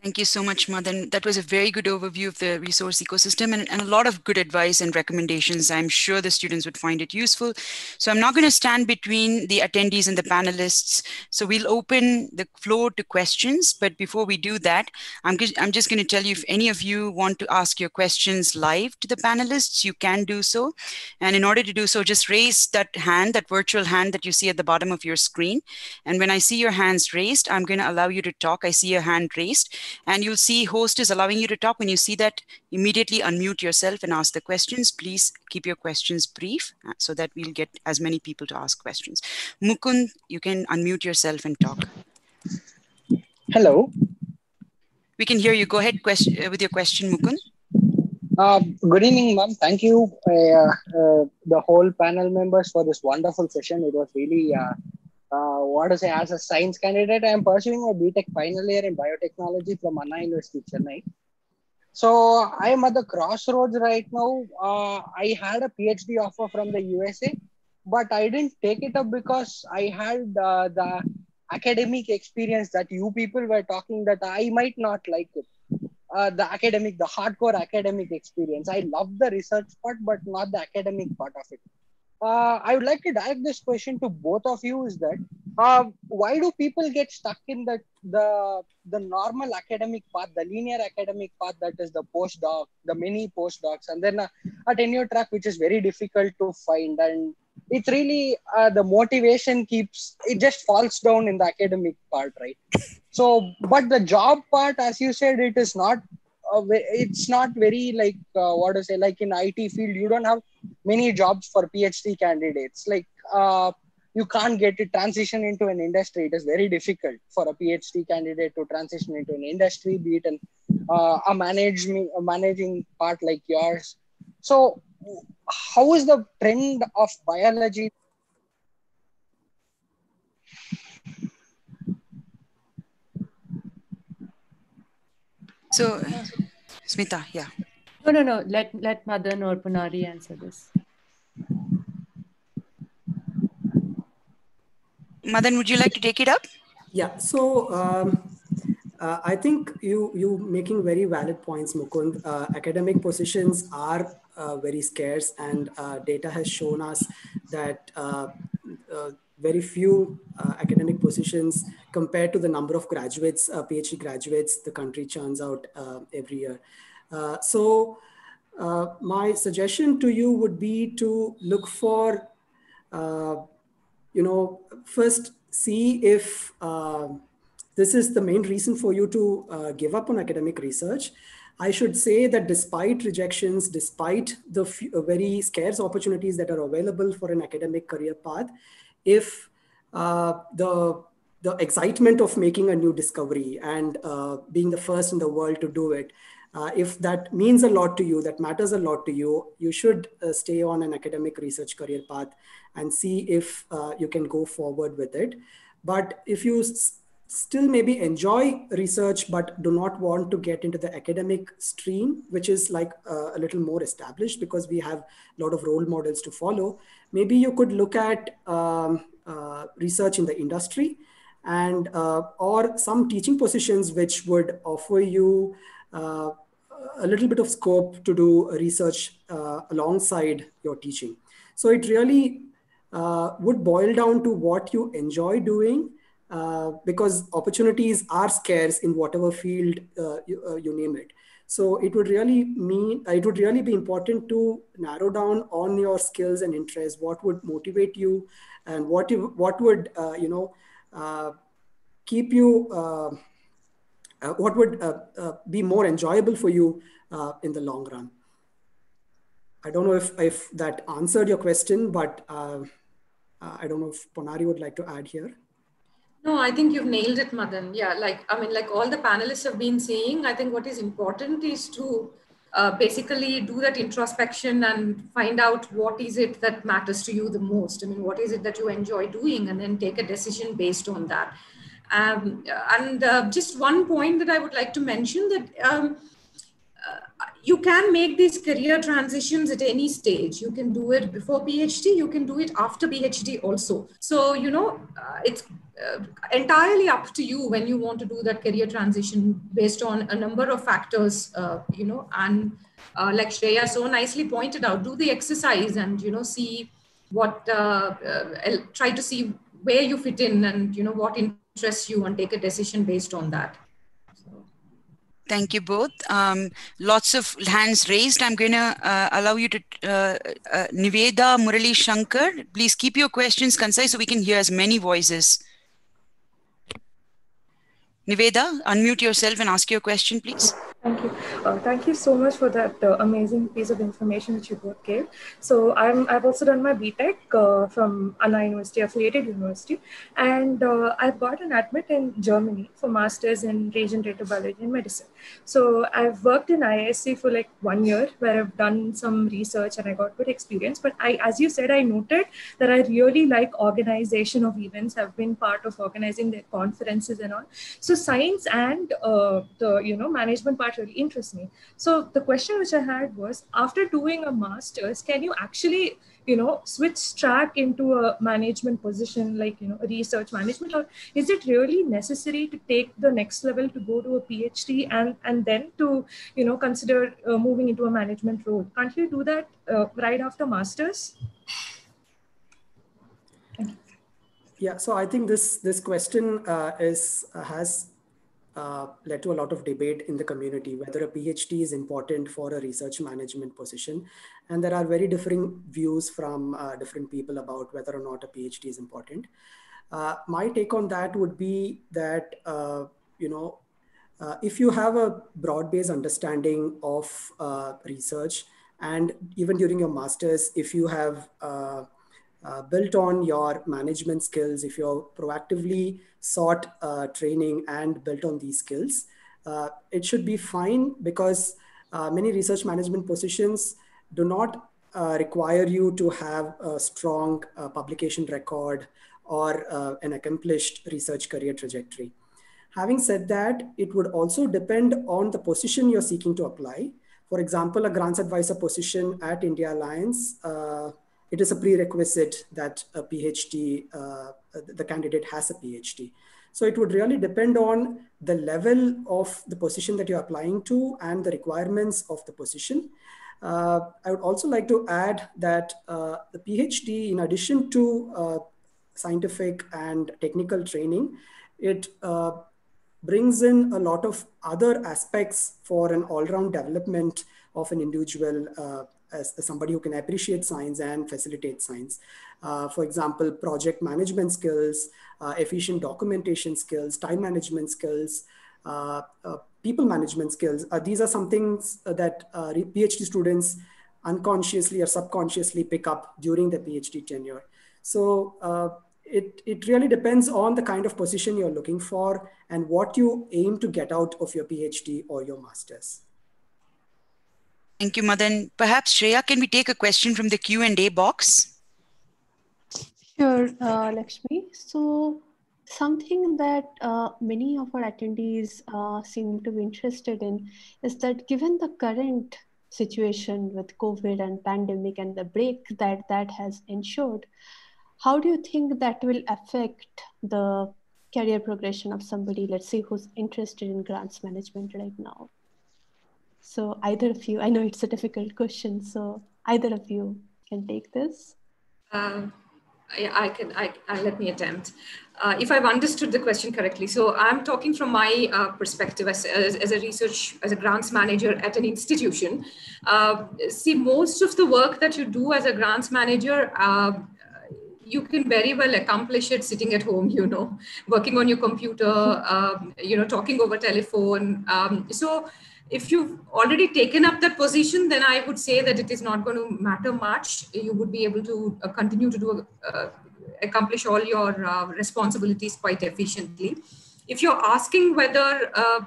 Thank you so much, Madan. That was a very good overview of the resource ecosystem and, and, a lot of good advice and recommendations. I'm sure the students would find it useful. So I'm not going to stand between the attendees and the panelists. So we'll open the floor to questions. But before we do that, I'm, I'm just going to tell you if any of you want to ask your questions live to the panelists, you can do so. And in order to do so, just raise that hand, that virtual hand that you see at the bottom of your screen. And when I see your hands raised, I'm going to allow you to talk. I see your hand raised and you'll see host is allowing you to talk. When you see that, immediately unmute yourself and ask the questions. Please keep your questions brief uh, so that we'll get as many people to ask questions. Mukund, you can unmute yourself and talk. Hello. We can hear you. Go ahead question, uh, with your question, Mukund. Uh, good evening, ma'am. Thank you, uh, uh, the whole panel members, for this wonderful session. It was really uh, what to say, as a science candidate, I am pursuing a BTech final year in biotechnology from Anna University, Chennai. So I am at the crossroads right now. Uh, I had a PhD offer from the USA, but I didn't take it up because I had uh, the academic experience that you people were talking that I might not like it. Uh, the academic, the hardcore academic experience. I love the research part, but not the academic part of it. Uh, I would like to direct this question to both of you is that uh, why do people get stuck in the, the, the normal academic path, the linear academic path that is the postdoc, the many postdocs, and then a, a tenure track which is very difficult to find. And it's really uh, the motivation keeps, it just falls down in the academic part, right? So, but the job part, as you said, it is not it's not very like uh, what to say like in IT field you don't have many jobs for PhD candidates. Like uh, you can't get it transition into an industry. It is very difficult for a PhD candidate to transition into an industry be it an uh, a managing a managing part like yours. So how is the trend of biology So, Smita, yeah. No, no, no. Let let Madan or Ponnari answer this. Madan, would you like to take it up? Yeah. So um, uh, I think you you making very valid points, Mukund. Uh, academic positions are uh, very scarce, and uh, data has shown us that uh, uh, very few uh, academic positions compared to the number of graduates, uh, PhD graduates the country churns out uh, every year. Uh, so uh, my suggestion to you would be to look for, uh, you know, first see if this is the main reason for you to give up on academic research. I should say that despite rejections, despite the very scarce opportunities that are available for an academic career path, if uh, the the excitement of making a new discovery and uh, being the first in the world to do it uh, if that means a lot to you that matters a lot to you you should uh, stay on an academic research career path and see if uh, you can go forward with it. But if you still maybe enjoy research but do not want to get into the academic stream which is like uh, a little more established because we have a lot of role models to follow maybe you could look at um, uh, research in the industry and uh, or some teaching positions which would offer you uh, a little bit of scope to do research alongside your teaching. So it really would boil down to what you enjoy doing uh, because opportunities are scarce in whatever field uh, you, uh, you, name it. So it would really mean it would really be important to narrow down on your skills and interests. What would motivate you, and what you, what would uh, you know uh, keep you uh, uh what would uh, uh, be more enjoyable for you in the long run i don't know if if that answered your question but i don't know if Ponnari would like to add here no, I think you've nailed it, Madan. Yeah, like I mean, like all the panelists have been saying, I think what is important is to uh, basically do that introspection and find out what is it that matters to you the most. I mean, what is it that you enjoy doing, and then take a decision based on that. Um, and uh, just one point that I would like to mention that um, you can make these career transitions at any stage. You can do it before PhD, you can do it after PhD also. So, you know, uh, it's uh, entirely up to you when you want to do that career transition based on a number of factors, uh, you know, and uh, like Shreya so nicely pointed out, do the exercise and, you know, see what, uh, try to see where you fit in and, you know, what interests you and take a decision based on that. Thank you both. Um, lots of hands raised. I'm going to uh, allow you to, uh, uh, Niveda Murali Shankar, please keep your questions concise so we can hear as many voices. Niveda, unmute yourself and ask your question, please. Thank you. Uh, thank you so much for that uh, amazing piece of information which you both gave. So I'm, I've also done my BTech uh, from Anna University, affiliated university, and uh, I've got an admit in Germany for masters in regenerative biology and medicine. So I've worked in IISc for like one year where I've done some research and I got good experience. But I, as you said, I noted that I really like organization of events. I've been part of organizing their conferences and all. So science and uh, the you know management part really interests me. So the question which I had was, after doing a master's, can you actually, you know, switch track into a management position like, you know, research management, or is it really necessary to take the next level to go to a PhD and and then to, you know, consider uh, moving into a management role? Can't you do that uh, right after masters? Yeah, so I think this this question uh, is has uh, led to a lot of debate in the community whether a PhD is important for a research management position, and there are very differing views from uh, different people about whether or not a PhD is important. Uh, my take on that would be that uh, you know if you have a broad-based understanding of research, and even during your masters, if you have uh, built on your management skills, if you're proactively sought uh, training and built on these skills, uh, it should be fine because uh, many research management positions do not uh, require you to have a strong uh, publication record or an accomplished research career trajectory. Having said that, it would also depend on the position you're seeking to apply. For example, a grants advisor position at India Alliance it is a prerequisite that a PhD, uh, the candidate has a PhD. So it would really depend on the level of the position that you're applying to and the requirements of the position. Uh, I would also like to add that uh, the PhD, in addition to uh, scientific and technical training, it uh, brings in a lot of other aspects for an all-round development of an individual uh, as, as, somebody who can appreciate science and facilitate science. Uh, for example, project management skills, uh, efficient documentation skills, time management skills, uh, uh people management skills. Uh, these are some things that uh, PhD students unconsciously or subconsciously pick up during the PhD tenure. So it, it really depends on the kind of position you're looking for and what you aim to get out of your PhD or your master's. Thank you, Madan. Perhaps Shreya, can we take a question from the Q&A box? Sure, uh, Lakshmi. So something that uh, many of our attendees uh, seem to be interested in is that given the current situation with COVID and pandemic and the break that that has ensured, how do you think that will affect the career progression of somebody, let's say, who's interested in grants management right now? So either of you, I know it's a difficult question, so either of you can take this. Um, I, I, can, I, I, let me attempt. Uh, if I've understood the question correctly, so I'm talking from my uh, perspective as, as, as, a research, as a grants manager at an institution. Uh, see, most of the work that you do as a grants manager, uh, you can very well accomplish it sitting at home, you know, working on your computer, um, you know, talking over telephone. Um, so if you've already taken up that position, then I would say that it is not going to matter much. You would be able to uh, continue to do uh, accomplish all your uh, responsibilities quite efficiently. If you're asking whether uh,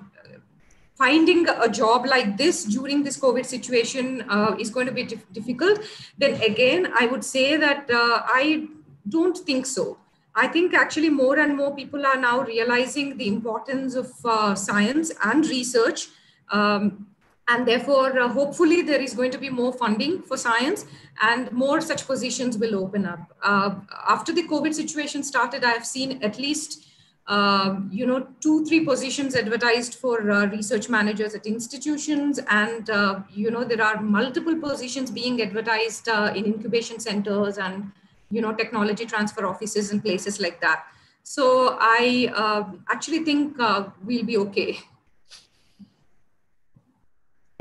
finding a job like this during this COVID situation uh, is going to be dif- difficult, then again, I would say that uh, I don't think so. I think actually more and more people are now realizing the importance of science and research um, and therefore, uh, hopefully, there is going to be more funding for science and more such positions will open up. Uh, after the COVID situation started, I have seen at least um, you know, two, three positions advertised for uh, research managers at institutions. And, uh, you know, there are multiple positions being advertised uh, in incubation centers and, you know, technology transfer offices and places like that. So I uh, actually think we'll be okay. [LAUGHS]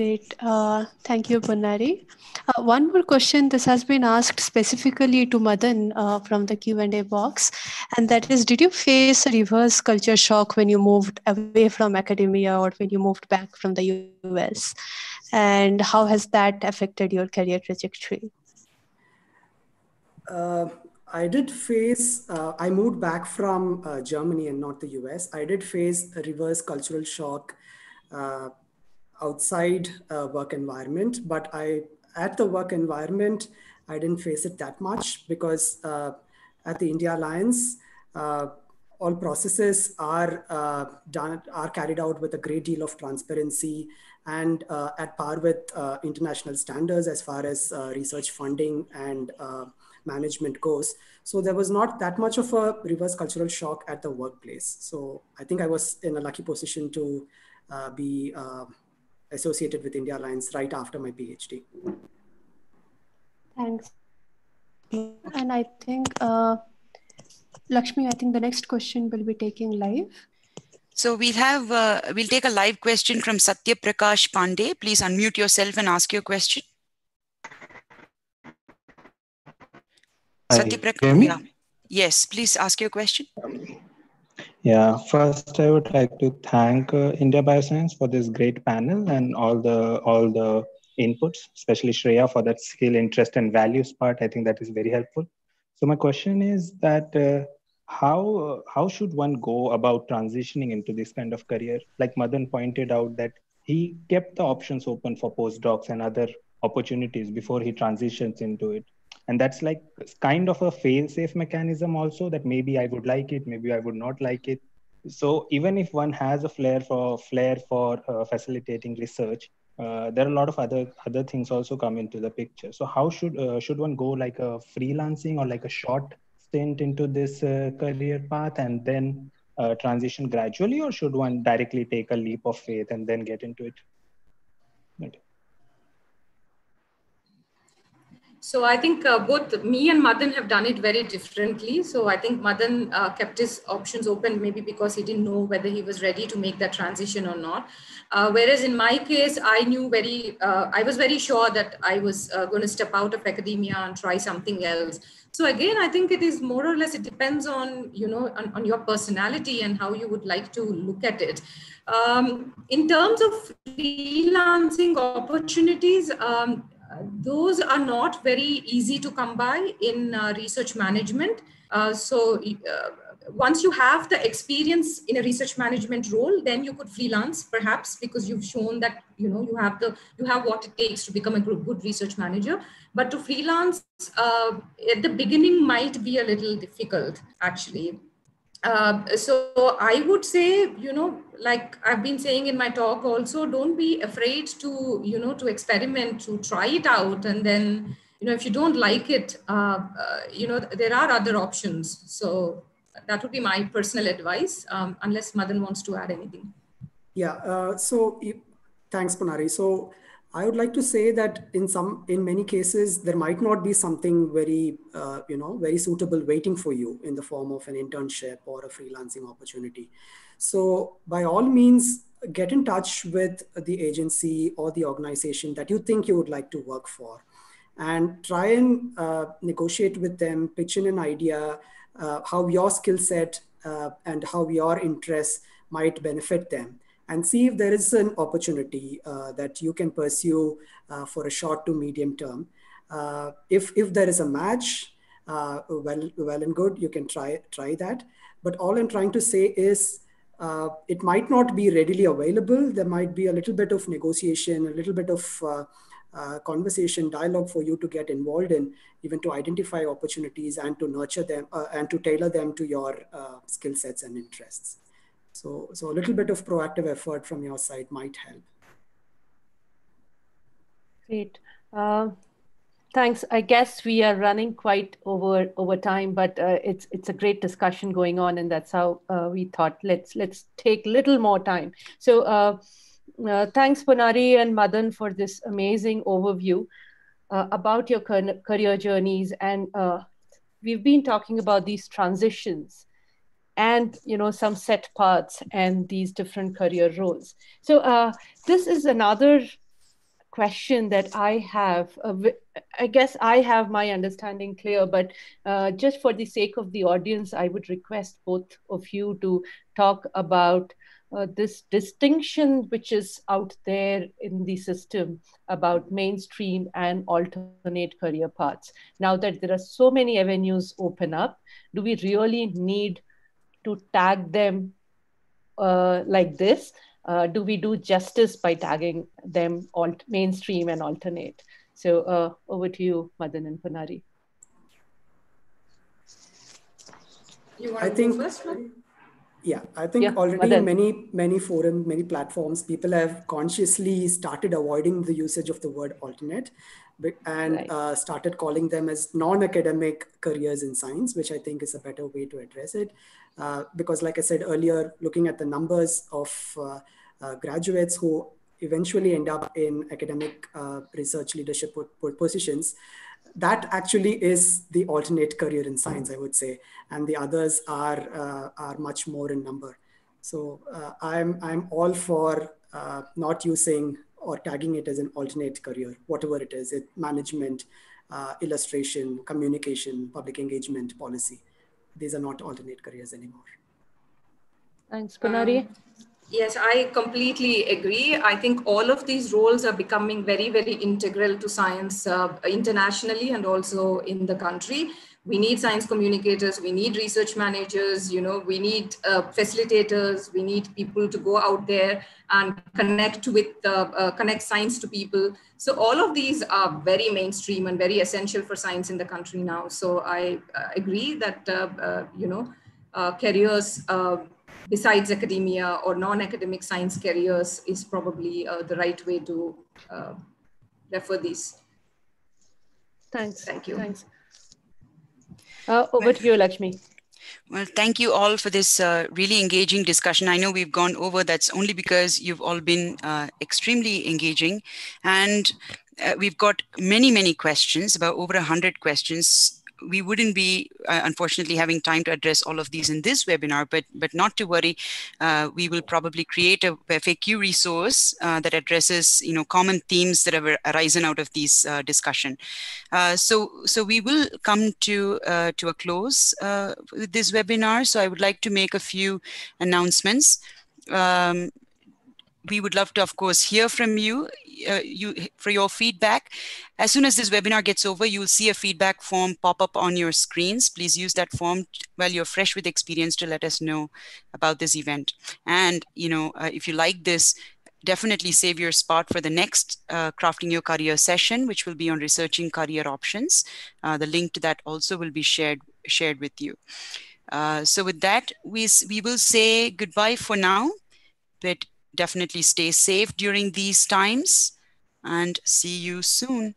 Great. Uh, thank you, Ponnari. Uh, one more question. This has been asked specifically to Madan uh, from the Q&A box. And that is, did you face a reverse culture shock when you moved away from academia or when you moved back from the US? And how has that affected your career trajectory? Uh, I did face, uh, I moved back from uh, Germany and not the US. I did face a reverse cultural shock outside uh, work environment, but I at the work environment, I didn't face it that much because uh, at the India Alliance, uh, all processes are uh, done are carried out with a great deal of transparency and uh, at par with uh, international standards as far as research funding and management goes. So there was not that much of a reverse cultural shock at the workplace. So I think I was in a lucky position to be associated with India Alliance right after my PhD. Thanks. And I think uh, Lakshmi, I think the next question will be taking live. So we'll have uh, we'll take a live question from Satya Prakash Pandey. Please unmute yourself and ask your question. Satya Prakash, yeah. yes, please ask your question. Yeah, first I would like to thank uh, IndiaBioscience for this great panel and all the all the inputs, especially Shreya for that skill, interest, and values part. I think that is very helpful. So my question is that uh, how how should one go about transitioning into this kind of career? Like Madan pointed out that he kept the options open for postdocs and other opportunities before he transitions into it and that's like kind of a fail safe mechanism also that maybe i would like it maybe i would not like it. So even if one has a flair for flair for uh, facilitating research uh, there are a lot of other other things also come into the picture. So how should uh, should one go like a freelancing or like a short stint into this uh, career path and then uh, transition gradually or should one directly take a leap of faith and then get into it So I think uh, both me and Madan have done it very differently. So I think Madan uh, kept his options open maybe because he didn't know whether he was ready to make that transition or not. Uh, whereas in my case, I knew very, uh, I was very sure that I was uh, going to step out of academia and try something else. So again, I think it is more or less, it depends on, you know, on, on your personality and how you would like to look at it. Um, in terms of freelancing opportunities, um, those are not very easy to come by in uh, research management. Uh, so uh, once you have the experience in a research management role, then you could freelance perhaps because you've shown that you know you have the you have what it takes to become a good research manager. But to freelance uh, at the beginning might be a little difficult actually uh, so I would say, you know, like I've been saying in my talk also, don't be afraid to, you know, to experiment, to try it out. And then, you know, if you don't like it, uh, uh, you know, there are other options. So that would be my personal advice, um, unless Madan wants to add anything. Yeah, uh, so thanks, Ponnari. So I would like to say that in some, in many cases, there might not be something very, uh, you know, very suitable waiting for you in the form of an internship or a freelancing opportunity. So by all means, get in touch with the agency or the organization that you think you would like to work for, and try and uh, negotiate with them, pitch in an idea, uh, how your skill set uh, and how your interests might benefit them and see if there is an opportunity uh, that you can pursue uh, for a short to medium term. Uh, if, if there is a match, well, well and good, you can try, try that. But all I'm trying to say is uh, it might not be readily available. There might be a little bit of negotiation, a little bit of uh, conversation, dialogue for you to get involved in, even to identify opportunities and to nurture them and to tailor them to your skill sets and interests. So, so a little bit of proactive effort from your side might help. Great. Uh, thanks. I guess we are running quite over over time, but uh, it's it's a great discussion going on, and that's how uh, we thought let's let's take little more time. So, uh, uh, thanks, Ponnari and Madan, for this amazing overview uh, about your career journeys, and we've been talking about these transitions and you know some set paths and these different career roles so uh, this is another question that i have uh, i guess i have my understanding clear but uh, just for the sake of the audience i would request both of you to talk about uh, this distinction which is out there in the system about mainstream and alternate career paths now that there are so many avenues open up do we really need to tag them uh, like this? Uh, do we do justice by tagging them alt- mainstream and alternate? So uh, over to you, Madan and Ponnari. You want I to think, first? Yeah, I think yeah, already in many many forums, many platforms, people have consciously started avoiding the usage of the word alternate and right. uh, started calling them as non-academic careers in science, which I think is a better way to address it. Uh, because, like I said earlier, looking at the numbers of uh, uh graduates who eventually end up in academic uh, research leadership positions, that actually is the alternate career in science, I would say, and the others are uh, are much more in number. So uh, I'm I'm all for uh, not using or tagging it as an alternate career, whatever it is, it management, uh, illustration, communication, public engagement, policy. These are not alternate careers anymore. Thanks, Ponnari. Um, yes, I completely agree. I think all of these roles are becoming very, very integral to science uh, internationally and also in the country. We need science communicators we need research managers you know we need uh, facilitators we need people to go out there and connect with uh, connect science to people. So all of these are very mainstream and very essential for science in the country now. So i uh, agree that uh, uh, you know careers besides academia or non-academic science careers is probably the right way to refer these thanks thank you thanks uh, over to you, Lakshmi. Well, thank you all for this uh, really engaging discussion. I know we've gone over, that's only because you've all been uh, extremely engaging. And uh, we've got many, many questions, about over a 100 questions we wouldn't be uh, unfortunately having time to address all of these in this webinar but but not to worry. Uh, we will probably create a faq resource uh, that addresses you know common themes that have arisen out of these uh, discussion. Uh, so so we will come to uh, to a close with this webinar. So i would like to make a few announcements. Um, we would love to, of course, hear from you, uh, you for your feedback. As soon as this webinar gets over, you'll see a feedback form pop up on your screens. Please use that form while you're fresh with experience to let us know about this event. And, you know, uh, if you like this, definitely save your spot for the next uh, Crafting Your Career session, which will be on researching career options. Uh, the link to that also will be shared, shared with you. Uh, so with that, we, we will say goodbye for now, but definitely stay safe during these times and see you soon.